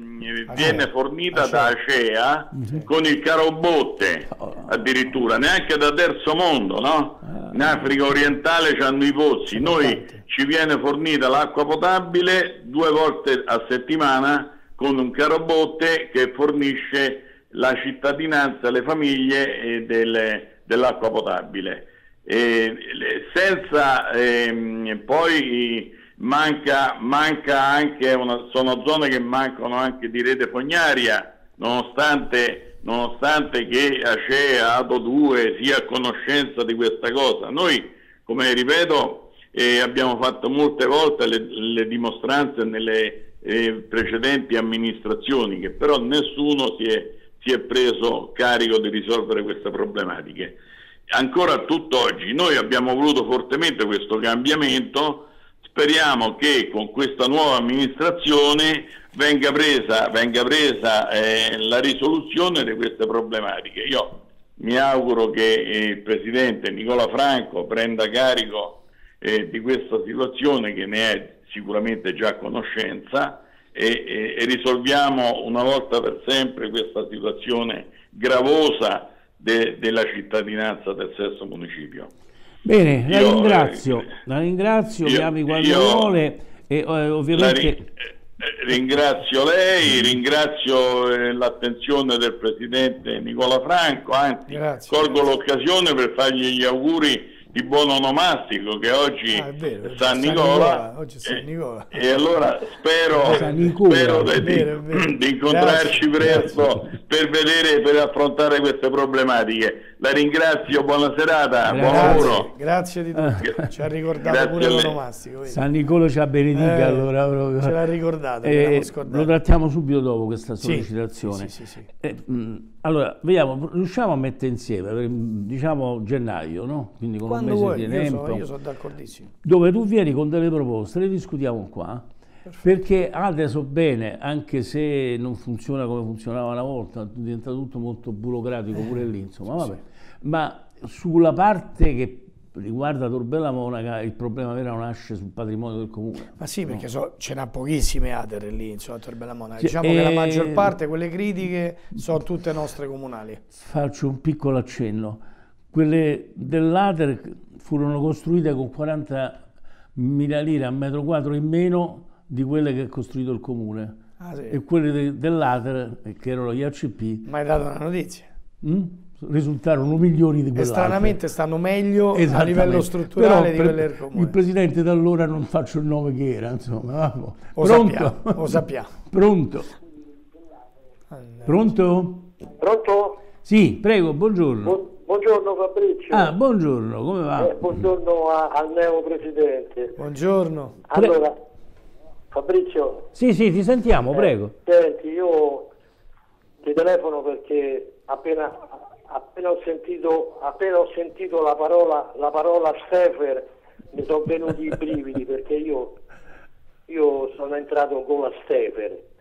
viene fornita da Acea con il carobotte addirittura, neanche da terzo mondo, no? In Africa orientale hanno i pozzi, noi ci viene fornita l'acqua potabile due volte a settimana con un carobotte che fornisce la cittadinanza alle famiglie eh, delle, dell'acqua potabile. E, senza ehm, poi manca, manca anche una, sono zone che mancano anche di rete fognaria, nonostante, nonostante che Acea, Ato 2 sia a conoscenza di questa cosa. Noi, come ripeto, eh, abbiamo fatto molte volte le, le dimostranze nelle eh, precedenti amministrazioni, che però nessuno si è, si è preso carico di risolvere queste problematiche. Ancora a tutt'oggi noi abbiamo voluto fortemente questo cambiamento, speriamo che con questa nuova amministrazione venga presa, venga presa eh, la risoluzione di queste problematiche. Io mi auguro che eh, il Presidente Nicola Franco prenda carico eh, di questa situazione che ne è sicuramente già a conoscenza e, e, risolviamo una volta per sempre questa situazione gravosa de, della cittadinanza del sesto municipio. Bene, la io, ringrazio, eh, la ringrazio, io, chiami quando io, vuole e eh, ovviamente... Ri, ringrazio lei, ringrazio eh, l'attenzione del Presidente Nicola Franco, anzi grazie, colgo l'occasione per fargli gli auguri di buon onomastico che oggi ah, è vero, San, San Nicola, Nicola, oggi San Nicola. E, e allora spero, spero di, vero, vero. di, incontrarci grazie, presto grazie. per vedere per affrontare queste problematiche. La ringrazio buona serata buon lavoro. Grazie di tutto. Ci ha ricordato pure l'onomastico San Nicola ci ha benedica eh, allora proprio. ce l'ha ricordato eh, lo trattiamo subito dopo questa sollecitazione. sì, sì, sì, eh, mh, allora vediamo riusciamo a mettere insieme diciamo gennaio no? quindi con Quando mese vuoi, tempo io, so, sono d'accordissimo dove tu vieni con delle proposte le discutiamo qua perché adesso bene, anche se non funziona come funzionava una volta, diventa tutto molto burocratico pure lì, insomma, vabbè. Ma sulla parte che riguarda Torbella Monaca il problema vero nasce sul patrimonio del comune. Ma sì, perché no. so, ce n'ha pochissime atere lì, insomma, a Torbella Monaca. Sì, diciamo e... che la maggior parte, quelle critiche, sono tutte nostre comunali. Faccio un piccolo accenno. Quelle dell'Ater furono costruite con 40.000 lire a metro quadro in meno di quelle che ha costruito il comune. Ah, sì. E quelle de, dell'Ater, che erano gli ACP. Ma hai dato una notizia? Mh? risultarono migliori di quelle. E stranamente stanno meglio a livello strutturale Però di quelle del comune. Il presidente da allora non faccio il nome che era, insomma. Lo Pronto? Sappiamo, lo sappiamo. [LAUGHS] Pronto? Pronto? Pronto? Sì, prego, buongiorno. Buongiorno Fabrizio. Ah, buongiorno, come va? Eh, buongiorno a, al neo presidente. Buongiorno. Allora, Fabrizio? Sì, sì, ti sentiamo, eh, prego. Senti, io ti telefono perché appena, appena, ho, sentito, appena ho sentito la parola, la parola Stefer mi sono venuti i brividi perché io, io sono entrato con la Stefer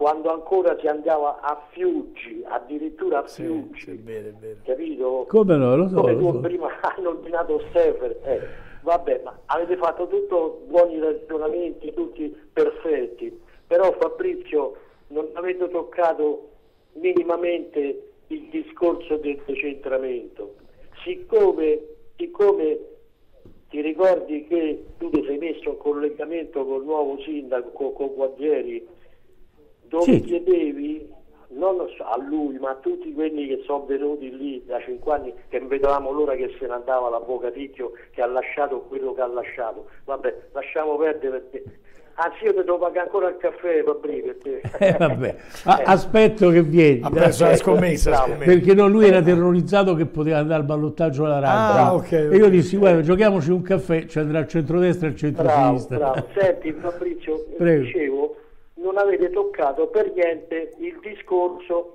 quando ancora si andava a Fiuggi, addirittura a Fiuggi, sì, bene, bene. capito? Come no, lo so. Come lo tu so. prima [LAUGHS] hai ordinato Stefer, eh, vabbè, ma avete fatto tutto buoni ragionamenti, tutti perfetti, però Fabrizio non avete toccato minimamente il discorso del decentramento. Siccome, siccome ti ricordi che tu ti sei messo in collegamento col nuovo sindaco, con, Gualtieri, dove Sì. chiedevi non so, a lui ma a tutti quelli che sono venuti lì da 5 anni che vedevamo l'ora che se ne andava l'avvocaticchio che ha lasciato quello che ha lasciato vabbè lasciamo perdere perché anzi io ti devo pagare ancora il caffè Fabrizio perché [LAUGHS] Eh, vabbè. A- aspetto che vieni. Ha preso la scommessa, bravo. scommessa. Perché no, lui era terrorizzato che poteva andare al ballottaggio alla radio. Ah, ok, E ok. io dissi, guarda, giochiamoci un caffè, ci andrà al centrodestra e al bravo, centrosinistra. bravo. [LAUGHS] senti Fabrizio Prego. dicevo non avete toccato per niente il discorso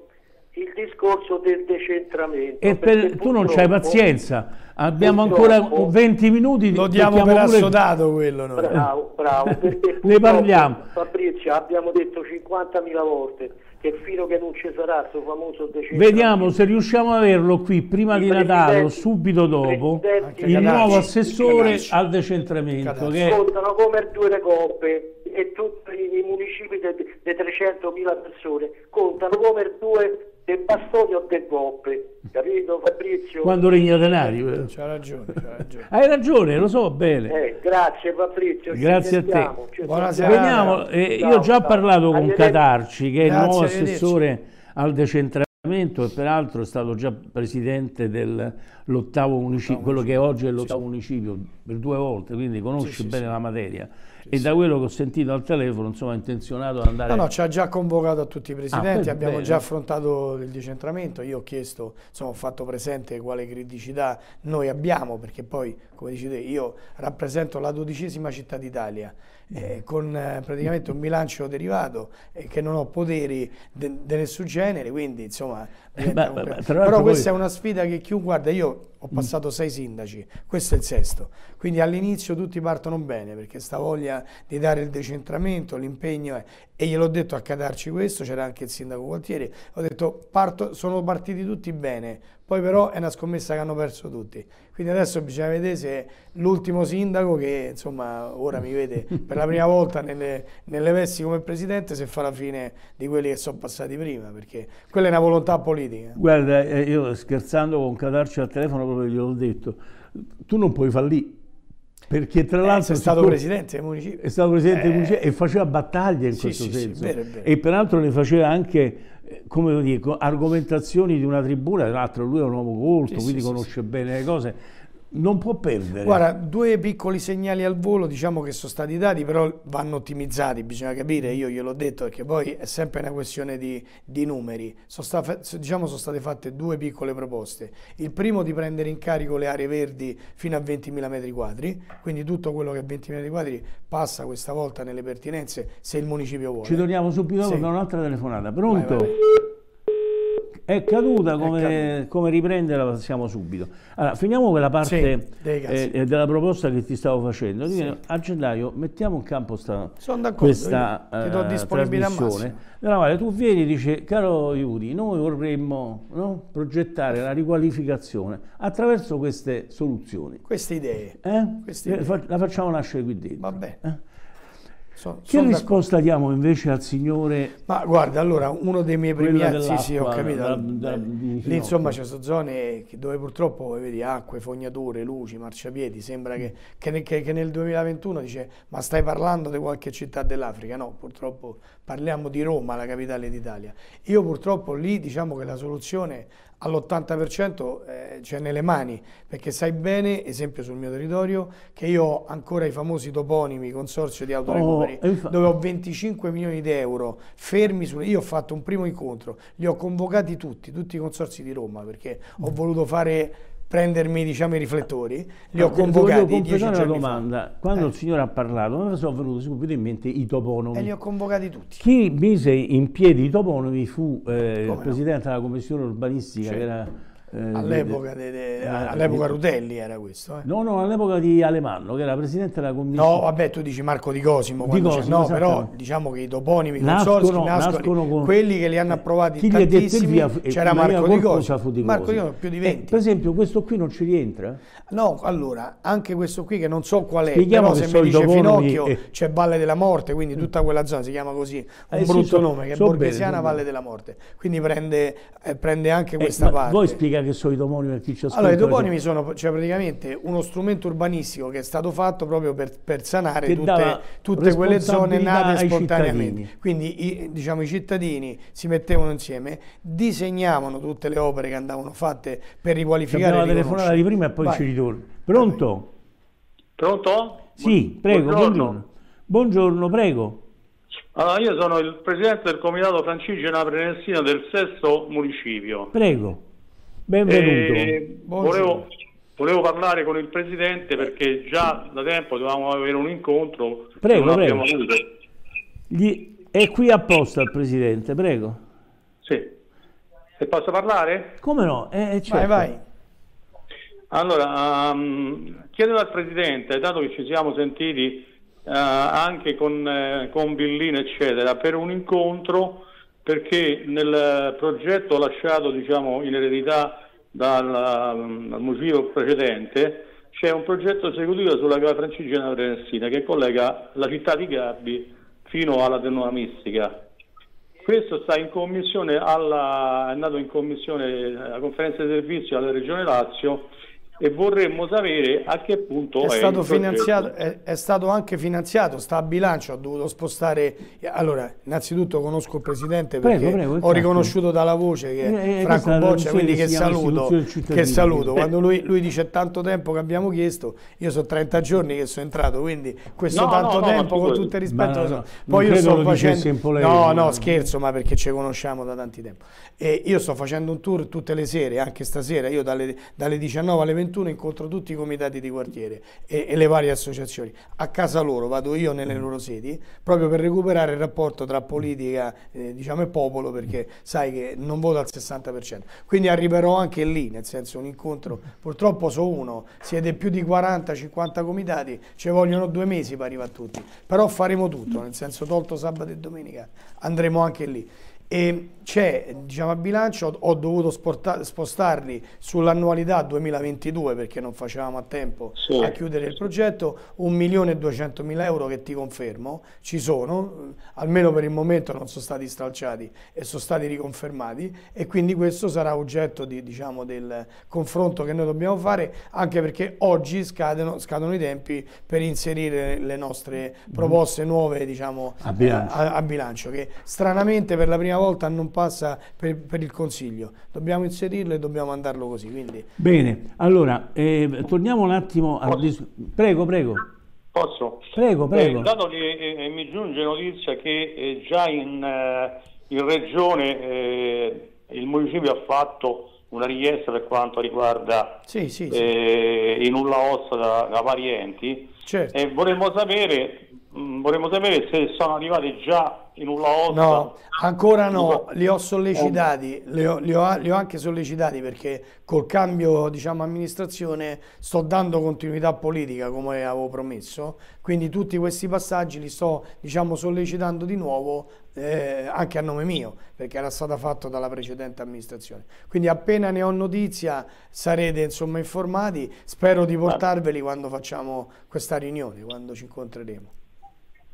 il discorso del decentramento E per- tu non c'hai pazienza, abbiamo ancora 20 minuti. Lo diamo per pure- assodato quello noi. Bravo, bravo, [LAUGHS] perché Ne parliamo. Fabrizio, abbiamo detto 50.000 volte che fino che non ci sarà questo famoso decentramento Vediamo se riusciamo ad averlo qui prima I di Natale o subito dopo, il nuovo assessore al decentramento. Che contano come due coppe e tutti i municipi di 300.000 persone contano come due dei bastoni o delle coppe, capito Fabrizio? quando regna Tenario. C'ha ragione, c'ha ragione. Hai ragione, lo so bene. Eh, grazie Fabrizio, ci Grazie a te. sentiamo, ci Buona sentiamo. serata. Vediamo, eh, Ciao, io ho già ciao. parlato con. Catarci, che è il nuovo assessore al decentramento e peraltro è stato già presidente dell'ottavo municipio, quello che oggi è l'ottavo municipio, per due volte, quindi conosce Sì, sì, bene sì. la materia. E da quello che ho sentito al telefono, insomma, è intenzionato ad andare... No, no, ci ha già convocato a tutti i presidenti, per abbiamo bene. già affrontato il decentramento, io ho chiesto, insomma, ho fatto presente quale criticità noi abbiamo, perché poi, come dici te, io rappresento la dodicesima città d'Italia, eh, con eh, praticamente un bilancio derivato e che non ho poteri di nessun genere, quindi insomma... diventa beh, beh, tra Però questa poi- è una sfida che chiunque... Guarda, io ho passato sei sindaci, questo è il sesto, quindi all'inizio tutti partono bene perché sta voglia di dare il decentramento, l'impegno è- e gliel'ho detto a Cadarci questo, c'era anche il sindaco Gualtieri, ho detto parto- sono partiti tutti bene, poi però è una scommessa che hanno perso tutti, quindi adesso bisogna vedere se l'ultimo sindaco che insomma ora mi vede [LAUGHS] per la prima volta nelle, nelle vesti come presidente se fa la fine di quelli che sono passati prima, perché quella è una volontà politica. Guarda, eh, io scherzando con Catarci al telefono proprio gliel'ho detto, tu non puoi fallire, perché tra Eh, l'altro... sei stato siccome- presidente del municipio. È stato presidente del Eh. municipio e faceva battaglie in Sì, questo sì, sì, senso. vero, è vero. E peraltro ne faceva anche, eh, come lo dico, argomentazioni di una tribuna, tra l'altro lui è un uomo colto, Sì, quindi sì, sì, conosce bene le cose. Non può perdere. Guarda, due piccoli segnali al volo, diciamo che sono stati dati, però vanno ottimizzati, bisogna capire, io gliel'ho detto, perché poi è sempre una questione di, di numeri. Sono, sta- diciamo, sono state fatte due piccole proposte. Il primo di prendere in carico le aree verdi fino a 20.000 metri quadri, quindi tutto quello che è 20.000 metri quadri passa questa volta nelle pertinenze se il municipio vuole. Ci torniamo subito dopo Sì. con un'altra telefonata. Pronto? Vai, vai. È caduta, come, caduta. come riprenderla passiamo subito. Allora, finiamo quella parte Sì, casi. eh, della proposta che ti stavo facendo. Sì. A gennaio mettiamo in campo sta, questa io ti do eh, disponibilità trasmissione. Nella quale tu vieni e dici, caro Iudi, noi vorremmo no, progettare la riqualificazione attraverso queste soluzioni. Queste idee. Eh? Queste Eh, idee. La facciamo nascere qui dentro. Va bene. Eh? So- Che risposta diamo invece al signore Ma guarda, allora, uno dei miei primi sì, sì, ho capito. da- eh, da- lì Finocchio. insomma ci sono zone dove purtroppo vedi acque, fognature, luci, marciapiedi, sembra che, che- che nel 2021 dice ma stai parlando di qualche città dell'Africa? No, purtroppo parliamo di Roma, la capitale d'Italia. Io purtroppo lì diciamo che la soluzione all'80% eh, c'è nelle mani, perché sai bene, esempio sul mio territorio, che io ho ancora i famosi toponimi, consorzio di autorecuperi, Oh, dove ho 25 milioni di euro fermi su... Io ho fatto un primo incontro, li ho convocati tutti, tutti i consorzi di Roma, perché ho voluto fare prendermi diciamo, i riflettori, li ho convocati dieci giorni una domanda. Fa. Quando eh. il signore ha parlato, mi sono venuti subito in mente i toponimi. E li ho convocati tutti. Chi mise in piedi i toponimi fu eh, il presidente no? della commissione urbanistica, sì. che era all'epoca, de, de, eh, all'epoca Rutelli era questo? Eh? No, no, all'epoca di Alemanno, che era presidente della commissione. No, vabbè, tu dici Marco Di Cosimo. Di Cosimo no, però diciamo che i toponimi nascono, consorzi nascono, nascono con... quelli che li hanno approvati chi tantissimi, via, c'era Marco Di Cosimo. Di Marco Di Cosimo, più di 20. per esempio, questo qui non ci rientra? No, allora, anche questo qui che non so qual è, Spieghiamo però se mi dice Finocchio e... c'è Valle della Morte, quindi tutta quella zona si chiama così, un eh, brutto sì, so, nome, che è so Borghesiana bene, Valle della Morte. Quindi prende, eh, prende anche questa parte. Voi spiega che sono i toponimi chi ci Allora, i toponimi sono cioè, praticamente uno strumento urbanistico che è stato fatto proprio per, per sanare tutte, tutte quelle zone nate spontaneamente. Cittadini. Quindi i, diciamo, i cittadini si mettevano insieme, disegnavano tutte le opere che andavano fatte per riqualificare. Abbiamo la telefonata di prima e poi Vai. ci ritorno. Pronto? Pronto? Sì, prego, buongiorno. buongiorno. Buongiorno, prego. Allora, io sono il presidente del comitato Francigena Prenestina del sesto municipio. Prego. Benvenuto. Eh, volevo, volevo, parlare con il Presidente perché già da tempo dovevamo avere un incontro. Prego, prego. Gli... È qui apposta il Presidente, prego. Sì. Se posso parlare? Come no? Eh, certo. Vai, vai. Allora, um, chiedo al Presidente, dato che ci siamo sentiti uh, anche con, uh, con Billino, eccetera, per un incontro perché nel progetto lasciato diciamo, in eredità dal, dal museo precedente c'è un progetto esecutivo sulla Cava Francigena Prenestina che collega la città di Gabbi fino alla Tenua Mistica. Questo sta in commissione alla, è andato in commissione alla conferenza di servizio alla Regione Lazio e vorremmo sapere a che punto è, è stato finanziato è, è, stato anche finanziato sta a bilancio ho dovuto spostare allora innanzitutto conosco il presidente perché prego, prego, ho esatto. riconosciuto dalla voce che è eh, Franco Boccia quindi che saluto, che saluto. Quando lui, lui, dice tanto tempo che abbiamo chiesto io sono 30 giorni che sono entrato quindi questo no, tanto no, tempo no, con tutto il rispetto ma, so. poi io sto facendo no no scherzo ma perché ci conosciamo da tanti tempo. E io sto facendo un tour tutte le sere anche stasera io dalle, dalle 19 alle 20 21 incontro tutti i comitati di quartiere e, e, le varie associazioni. A casa loro vado io nelle loro sedi proprio per recuperare il rapporto tra politica eh, diciamo, e popolo perché sai che non voto al 60%. Quindi arriverò anche lì, nel senso un incontro, purtroppo so uno, siete più di 40-50 comitati, ci vogliono due mesi per arrivare a tutti, però faremo tutto, nel senso tolto sabato e domenica andremo anche lì. E c'è, diciamo a bilancio, ho, dovuto spostarli sull'annualità 2022 perché non facevamo a tempo sì. a chiudere il progetto, 1.200.000 euro che ti confermo, ci sono, almeno per il momento non sono stati stralciati e sono stati riconfermati e quindi questo sarà oggetto di, diciamo, del confronto che noi dobbiamo fare anche perché oggi scadono, scadono i tempi per inserire le nostre proposte nuove diciamo, a, bilancio. A, a bilancio che stranamente per la prima volta non passa per, per, il Consiglio. Dobbiamo inserirlo e dobbiamo mandarlo così. Quindi. Bene, allora eh, torniamo un attimo al discorso. Prego, prego. Posso? Prego, prego. Eh, dato che eh, mi giunge notizia che eh, già in, eh, in Regione eh, il municipio ha fatto una richiesta per quanto riguarda sì, sì, sì. i nulla ossa da, da parenti certo. e vorremmo sapere, vorremmo sapere se sono arrivati già in un laotto. No, ancora no, li ho sollecitati, li ho, li, ho, li ho, anche sollecitati perché col cambio diciamo, amministrazione sto dando continuità politica come avevo promesso, quindi tutti questi passaggi li sto diciamo, sollecitando di nuovo eh, anche a nome mio perché era stata fatta dalla precedente amministrazione. Quindi appena ne ho notizia sarete insomma informati, spero di portarveli quando facciamo questa riunione, quando ci incontreremo.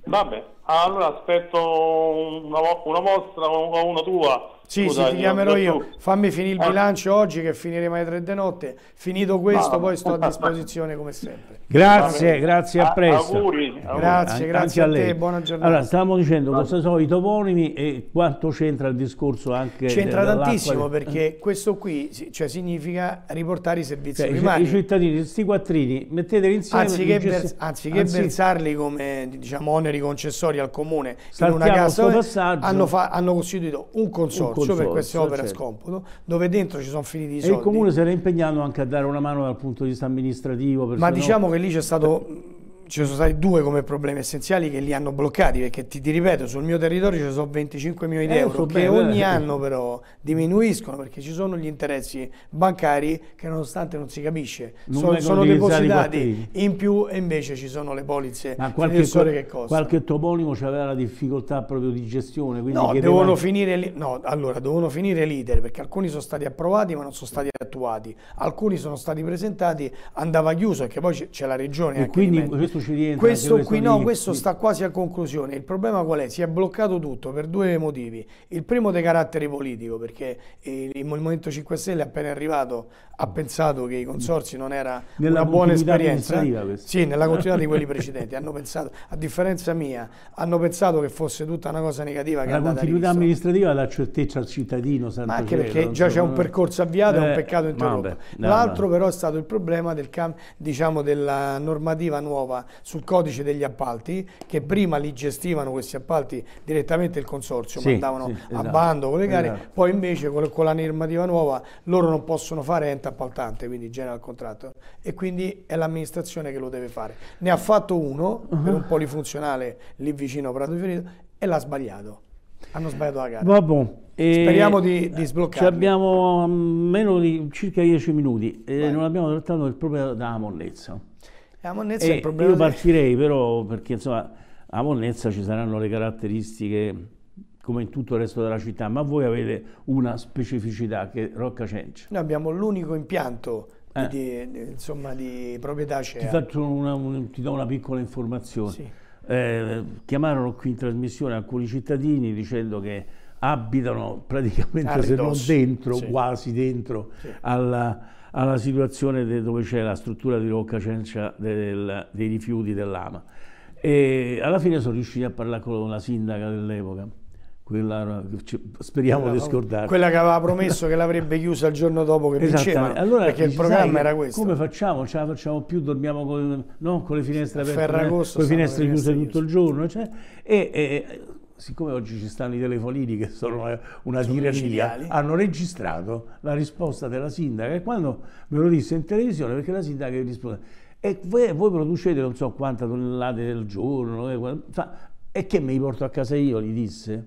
Vabbè, allora aspetto una, una vostra o una tua sì, Scusa, sì, ti chiamerò io. Fammi finire il bilancio oggi che finiremo alle tre di notte. Finito questo, poi sto a [LAUGHS] disposizione come sempre. Grazie, grazie, a presto. Auguri, auguri. Grazie, grazie a, a te, buona giornata. Allora, stavamo dicendo cosa sono i toponimi e quanto c'entra il discorso anche C'entra tantissimo perché questo qui cioè, significa riportare i servizi cioè, primari. I cittadini, questi quattrini, metteteli insieme. Anziché, vers anziché anzi, versarli come diciamo, oneri concessori al comune in una casa, hanno, hanno, costituito un consorzio consorzio, per queste consorzio, opere a certo. scomputo, dove dentro ci sono finiti i E soldi. il comune si era impegnato anche a dare una mano dal punto di vista amministrativo. Ma diciamo che lì c'è stato. Ci sono stati due come problemi essenziali che li hanno bloccati perché ti, ti ripeto sul mio territorio ci sono 25 milioni di Eh, euro che bene, ogni eh. anno però diminuiscono perché ci sono gli interessi bancari che nonostante non si capisce Non sono, sono depositati in più e invece ci sono le polizze Ma qualche, che costano. qualche toponimo aveva la difficoltà proprio di gestione. No, devono finire, li- no, allora, devono finire l'iter perché alcuni sono stati approvati ma non sono stati attuati, alcuni sono stati presentati, andava chiuso perché poi c'è- la regione. E quindi questo ci rientra Questo qui no, questo di- sta quasi a conclusione. Il problema qual è? Si è bloccato tutto per due motivi. Il primo di carattere politico perché il, Movimento 5 Stelle appena arrivato ha pensato che i consorsi non era Nella una buona esperienza. Sì, nella continuità di quelli [LAUGHS] precedenti. Hanno pensato, a differenza mia, hanno pensato che fosse tutta una cosa negativa che è La continuità amministrativa dà certezza al cittadino. santo Ma anche cielo, perché già so, c'è un percorso avviato, è un Eh, peccato interrotto. L'altro però è stato il problema del diciamo, della normativa nuova sul codice degli appalti, che prima li gestivano questi appalti direttamente il consorzio, Sì, mandavano sì, a esatto, bando con le gare, esatto. poi invece con, con la normativa nuova loro non possono fare ente appaltante, quindi general contratto, e quindi è l'amministrazione che lo deve fare. Ne ha fatto uno Uh-huh. per un polifunzionale lì vicino a Prato di Ferito e l'ha sbagliato. Hanno sbagliato la gara. Vabbè, Speriamo di, di Ci sbloccarli. abbiamo mm, meno di circa 10 minuti e Vai. non abbiamo trattato il problema della monnezza. La monnezza è E il problema io partirei però perché insomma a Monnezza ci saranno le caratteristiche come in tutto il resto della città, ma voi avete una specificità che è Rocca Cenci. Noi abbiamo l'unico impianto di, Eh. di- di- insomma, di proprietà Ti, CEA. faccio una, un- ti do una piccola informazione. Sì. Eh, chiamarono qui in trasmissione alcuni cittadini dicendo che abitano praticamente, A se non dentro, sì. quasi dentro, Sì. alla, alla situazione dove c'è la struttura di Rocca Cencia del- dei rifiuti dell'AMA. E alla fine sono riusciti a parlare con la sindaca dell'epoca. Quella, speriamo di scordare. Quella che aveva promesso che l'avrebbe chiusa il giorno dopo che Esattamente. Allora, perché il dici, programma era questo. Come facciamo? Ce la facciamo più, dormiamo con, no, con le finestre aperte, con le finestre chiuse tutto il giorno. cioè, e, e- siccome oggi ci stanno i telefonini che sono una, una Sono tirania, micidiali. hanno registrato la risposta della sindaca e quando me lo disse in televisione, perché la sindaca risponde, e voi, voi producete non so quante tonnellate del giorno, eh, guarda", fa, e che me li porto a casa io, gli disse.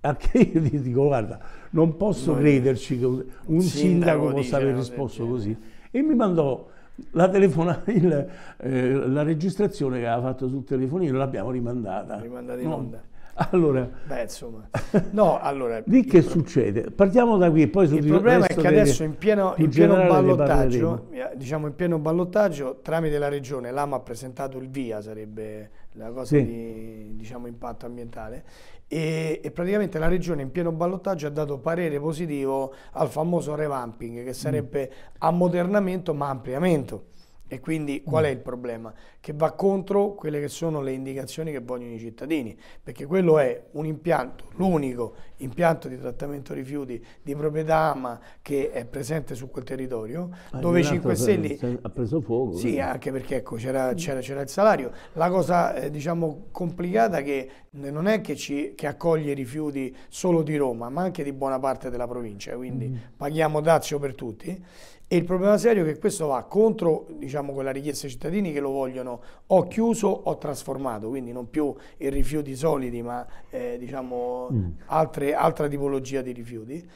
Anche io gli dico, guarda, non posso Noi- crederci che un sindaco sindaco possa aver risposto così. E mi mandò la, telefona- [LAUGHS] il, eh, la registrazione che aveva fatto sul telefonino, l'abbiamo rimandata. Rimandata in No. Allora, Beh, insomma. No, allora, [LAUGHS] di che succede? Partiamo da qui e poi sul il problema è che adesso in pieno, in pieno ballottaggio, eh, diciamo in pieno ballottaggio, tramite la regione, l'AMA ha presentato il VIA, sarebbe la cosa Sì. di diciamo, impatto ambientale, e, e praticamente la regione in pieno ballottaggio ha dato parere positivo al famoso revamping, che sarebbe ammodernamento ma ampliamento. E quindi qual è il problema? Che va contro quelle che sono le indicazioni che vogliono i cittadini, perché quello è un impianto, l'unico impianto di trattamento rifiuti di proprietà AMA che è presente su quel territorio, Ah, dove i in 5 realtà Stelle ha preso fuoco. sì, quindi. anche perché ecco, c'era, c'era- c'era il salario. La cosa eh, diciamo complicata è che non è che, ci, che accoglie i rifiuti solo di Roma, ma anche di buona parte della provincia, quindi Mm. paghiamo dazio per tutti. E il problema serio è che questo va contro diciamo, quella richiesta ai cittadini che lo vogliono o chiuso o trasformato, quindi non più i rifiuti solidi, ma eh, diciamo, Mm. altre- altra tipologia di rifiuti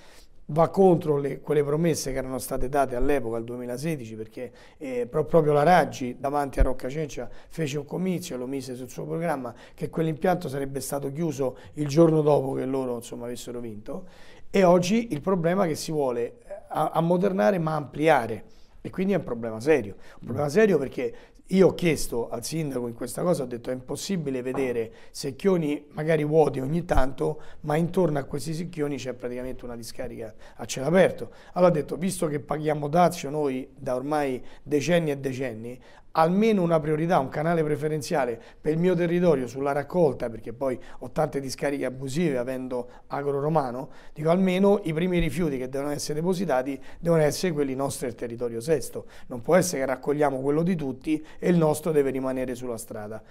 va contro le- quelle promesse che erano state date all'epoca, al 2016, perché eh, pro- proprio la Raggi davanti a Rocca Cencia fece un comizio e lo mise sul suo programma che quell'impianto sarebbe stato chiuso il giorno dopo che loro insomma, avessero vinto e oggi il problema è che si vuole eh, ammodernare ma ampliare. E quindi è un problema serio, un problema serio perché io ho chiesto al sindaco in questa cosa, ho detto è impossibile vedere secchioni magari vuoti ogni tanto, ma intorno a questi secchioni c'è praticamente una discarica a cielo aperto. Allora ho detto, visto che paghiamo dazio noi da ormai decenni e decenni, almeno una priorità, un canale preferenziale per il mio territorio sulla raccolta, perché poi ho tante discariche abusive avendo agro romano, dico almeno i primi rifiuti che devono essere depositati devono essere quelli nostri del territorio sesto. Non può essere che raccogliamo quello di tutti e il nostro deve rimanere sulla strada.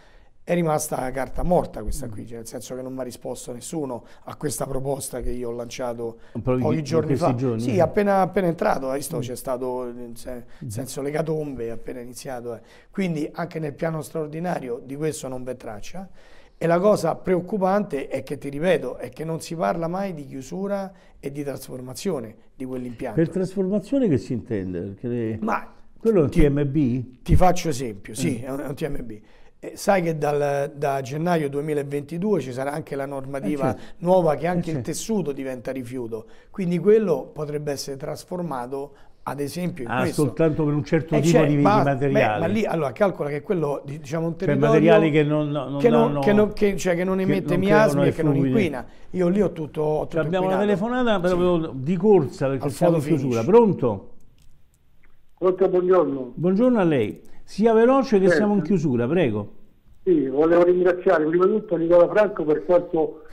È rimasta carta morta questa qui, cioè nel senso che non mi ha risposto nessuno a questa proposta che io ho lanciato pochi giorni fa. Giorni. Sì, appena, appena entrato, visto mm. c'è stato nel senso le catombe, appena iniziato. Eh. Quindi anche nel piano straordinario di questo non v'è traccia. E la cosa preoccupante è che, ti ripeto, è che non si parla mai di chiusura e di trasformazione di quell'impianto. Per trasformazione che si intende? Perché Ma quello è un ti, TMB? Ti faccio esempio, sì, eh. è un TMB. Eh, sai che dal, da gennaio 2022 ci sarà anche la normativa eh certo. nuova che anche eh certo. il tessuto diventa rifiuto, quindi quello potrebbe essere trasformato ad esempio in ah, questo. soltanto per un certo eh, tipo cioè, di, ma, di materiale. Beh, ma lì allora calcola che quello diciamo un territorio cioè, materiali che non, non, che non, danno, che non, che, cioè, che non emette che miasmi e che non inquina. Io lì ho tutto, ho tutto cioè, Abbiamo una telefonata proprio di corsa perché Al siamo in chiusura. Pronto? Pronto, buongiorno. Buongiorno a lei. Sia veloce che certo. siamo in chiusura, prego. Sì, volevo ringraziare prima di tutto Nicola Franco per quanto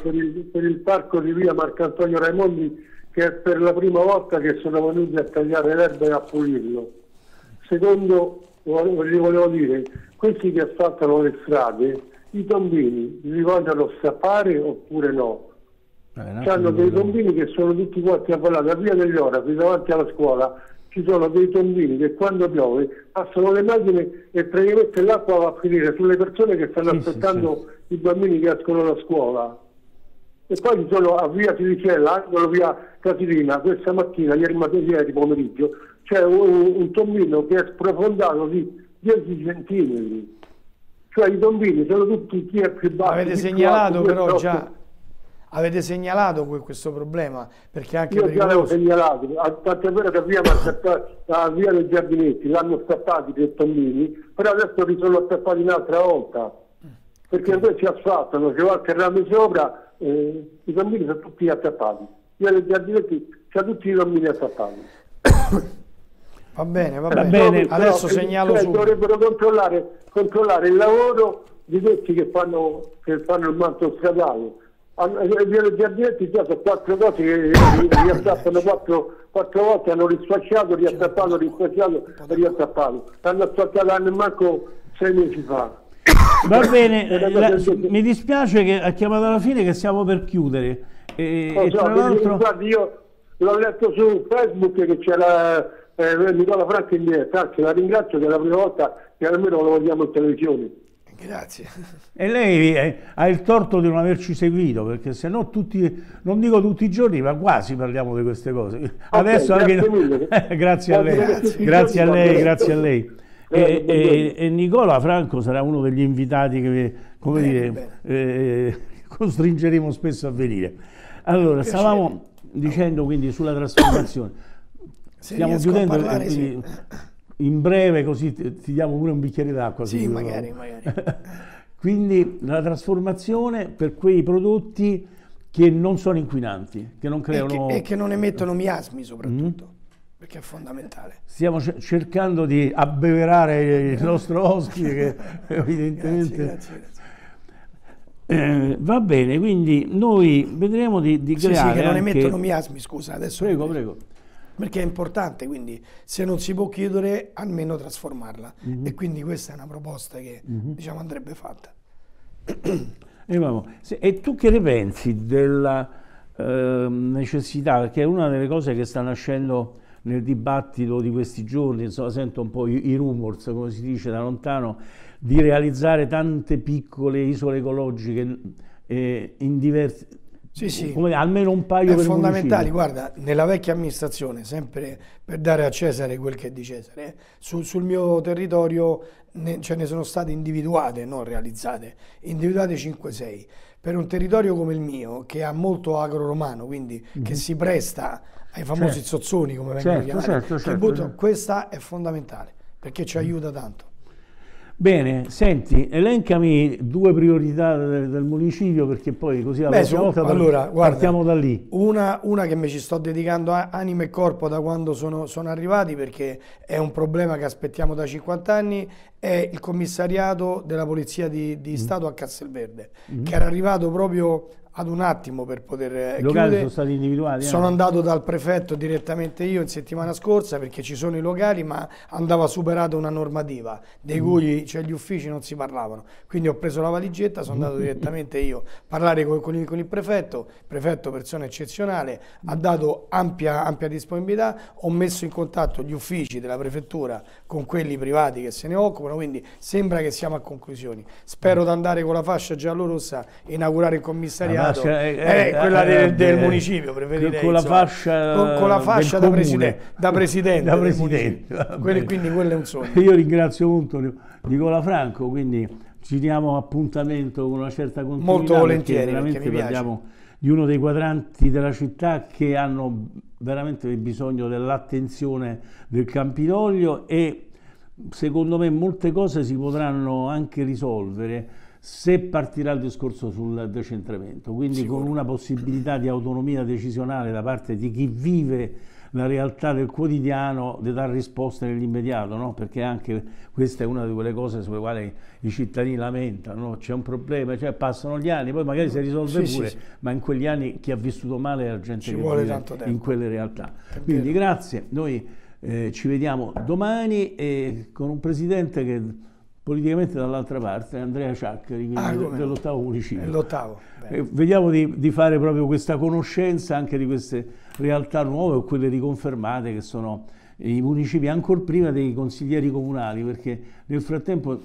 per, il, per il parco di via Marcantonio Raimondi che è per la prima volta che sono venuti a tagliare l'erba e a pulirlo. Secondo, gli volevo dire, questi che asfaltano le strade, i tombini li vogliono sapare oppure no? Eh, Hanno dei tombini che sono tutti quanti avvolati a via degli orafi davanti alla scuola ci sono dei tombini che quando piove passano le macchine e praticamente l'acqua va a finire sulle persone che stanno sì, aspettando sì, sì. i bambini che escono da scuola. E poi ci sono a via Silicella, angolo via Casilina, questa mattina, ieri, ieri pomeriggio, c'è un, un, tombino che è sprofondato di 10 centimetri. Cioè i tombini sono tutti chi è più basso. Avete segnalato però già, avete segnalato questo problema? Perché anche Io già l'avevo segnalato, tanto è vero che via, a via dei giardinetti l'hanno stappati i tombini, però adesso li sono stappati un'altra volta. Perché invece asfaltano, c'è qualche rame sopra eh, i bambini sono tutti attaccati. Io nei giardinetti c'è tutti i bambini attaccati. [COUGHS] Va bene, va, va bene. bene. Adesso però, segnalo cioè, Dovrebbero controllare, controllare, il lavoro di questi che fanno, che fanno il manto stradale. Via dei giardinetti già sono quattro cose che riattappano quattro, quattro volte, hanno risfacciato, riattappato, risfacciato e riattappato. L'hanno asfaltato anche manco sei mesi fa. Va bene, la, mi dispiace che ha chiamato alla fine che siamo per chiudere. E, oh, e so, tra l'altro... Guardi, io l'ho letto su Facebook che c'era eh, Nicola Franco in diretta, la ringrazio che è la prima volta che almeno lo vediamo in televisione. Grazie. E lei eh, ha il torto di non averci seguito, perché se no tutti, non dico tutti i giorni, ma quasi parliamo di queste cose. Okay, Adesso grazie, anche... grazie a lei, grazie, grazie a lei, grazie a lei. E, e, e, Nicola Franco sarà uno degli invitati che come bene, dire, bene. Eh, costringeremo spesso a venire. Allora, stavamo dicendo quindi sulla trasformazione. Se Stiamo chiudendo, parlare, sì. In breve così ti, diamo pure un bicchiere d'acqua. Sì, magari, magari. [LAUGHS] quindi la trasformazione per quei prodotti che non sono inquinanti, che non creano... E che, e che non emettono miasmi soprattutto. Mm perché è fondamentale. Stiamo cercando di abbeverare il [LAUGHS] nostro ospite che evidentemente... Grazie, grazie, eh, va bene, quindi noi vedremo di, di sì, creare. Sì, che non anche... emettono miasmi, scusa. Adesso prego, prego. Perché è importante, quindi se non si può chiudere, almeno trasformarla. Mm -hmm. E quindi questa è una proposta che mm -hmm. diciamo andrebbe fatta. [CLEARS THROAT] E, e tu che ne pensi della eh, necessità? Perché è una delle cose che sta nascendo nel dibattito di questi giorni, insomma, sento un po' i, i rumors, come si dice da lontano, di realizzare tante piccole isole ecologiche eh, in diversi, sì, sì. Come, almeno un paio è fondamentali, guarda, nella vecchia amministrazione, sempre per dare a Cesare quel che è di Cesare, eh, sul, sul mio territorio ne, ce ne sono state individuate, non realizzate, individuate 5-6. Per un territorio come il mio, che ha molto agro-romano, quindi mm -hmm. che si presta ai famosi certo. zozzoni come vengono certo, chiamati, certo, certo, butto, certo. questa è fondamentale perché ci aiuta tanto. Bene, senti, elencami due priorità del, del municipio perché poi così alla Beh, volta allora, guarda, partiamo da lì. Una, una, che mi ci sto dedicando anima e corpo da quando sono, sono, arrivati perché è un problema che aspettiamo da 50 anni, è il commissariato della Polizia di, di mm. Stato a Castelverde, mm. che era arrivato proprio ad un attimo per poter I locali chiudere. sono stati individuati? Sono eh? andato dal prefetto direttamente io in settimana scorsa perché ci sono i locali ma andava superata una normativa dei Mm. cui cioè, gli uffici non si parlavano. Quindi ho preso la valigetta, sono andato direttamente io a parlare con, con il, con il prefetto, il prefetto persona eccezionale, ha dato ampia, ampia disponibilità, ho messo in contatto gli uffici della prefettura con quelli privati che se ne occupano, quindi sembra che siamo a conclusioni. Spero di andare con la fascia giallo-rossa e inaugurare il commissariato, La fascia, eh, eh, eh, quella eh, del, del eh, municipio, preferirei. con la fascia con, con la fascia da, preside- da presidente. [LAUGHS] Da presidente, bene. quindi quello è un sogno. [LAUGHS] Io ringrazio molto Nicola Franco, quindi ci diamo appuntamento con una certa continuità. Molto perché volentieri, perché veramente piace. parliamo di uno dei quadranti della città che hanno veramente bisogno dell'attenzione del Campidoglio e secondo me molte cose si potranno anche risolvere se partirà il discorso sul decentramento, quindi con una possibilità di autonomia decisionale da parte di chi vive la realtà del quotidiano di dare risposte nell'immediato, no? perché anche questa è una di quelle cose sulle quali i cittadini lamentano, no? c'è un problema, cioè passano gli anni, poi magari si risolve Sì, sì, pure, sì. ma in quegli anni chi ha vissuto male è la gente Ci che vuole vive in quelle realtà. Quindi grazie, noi eh, ci vediamo domani e con un presidente che politicamente dall'altra parte, Andrea Ciaccheri, Ah, dell'ottavo municipio. Eh, vediamo di, di fare proprio questa conoscenza anche di queste realtà nuove o quelle riconfermate che sono i municipi ancora prima dei consiglieri comunali, perché nel frattempo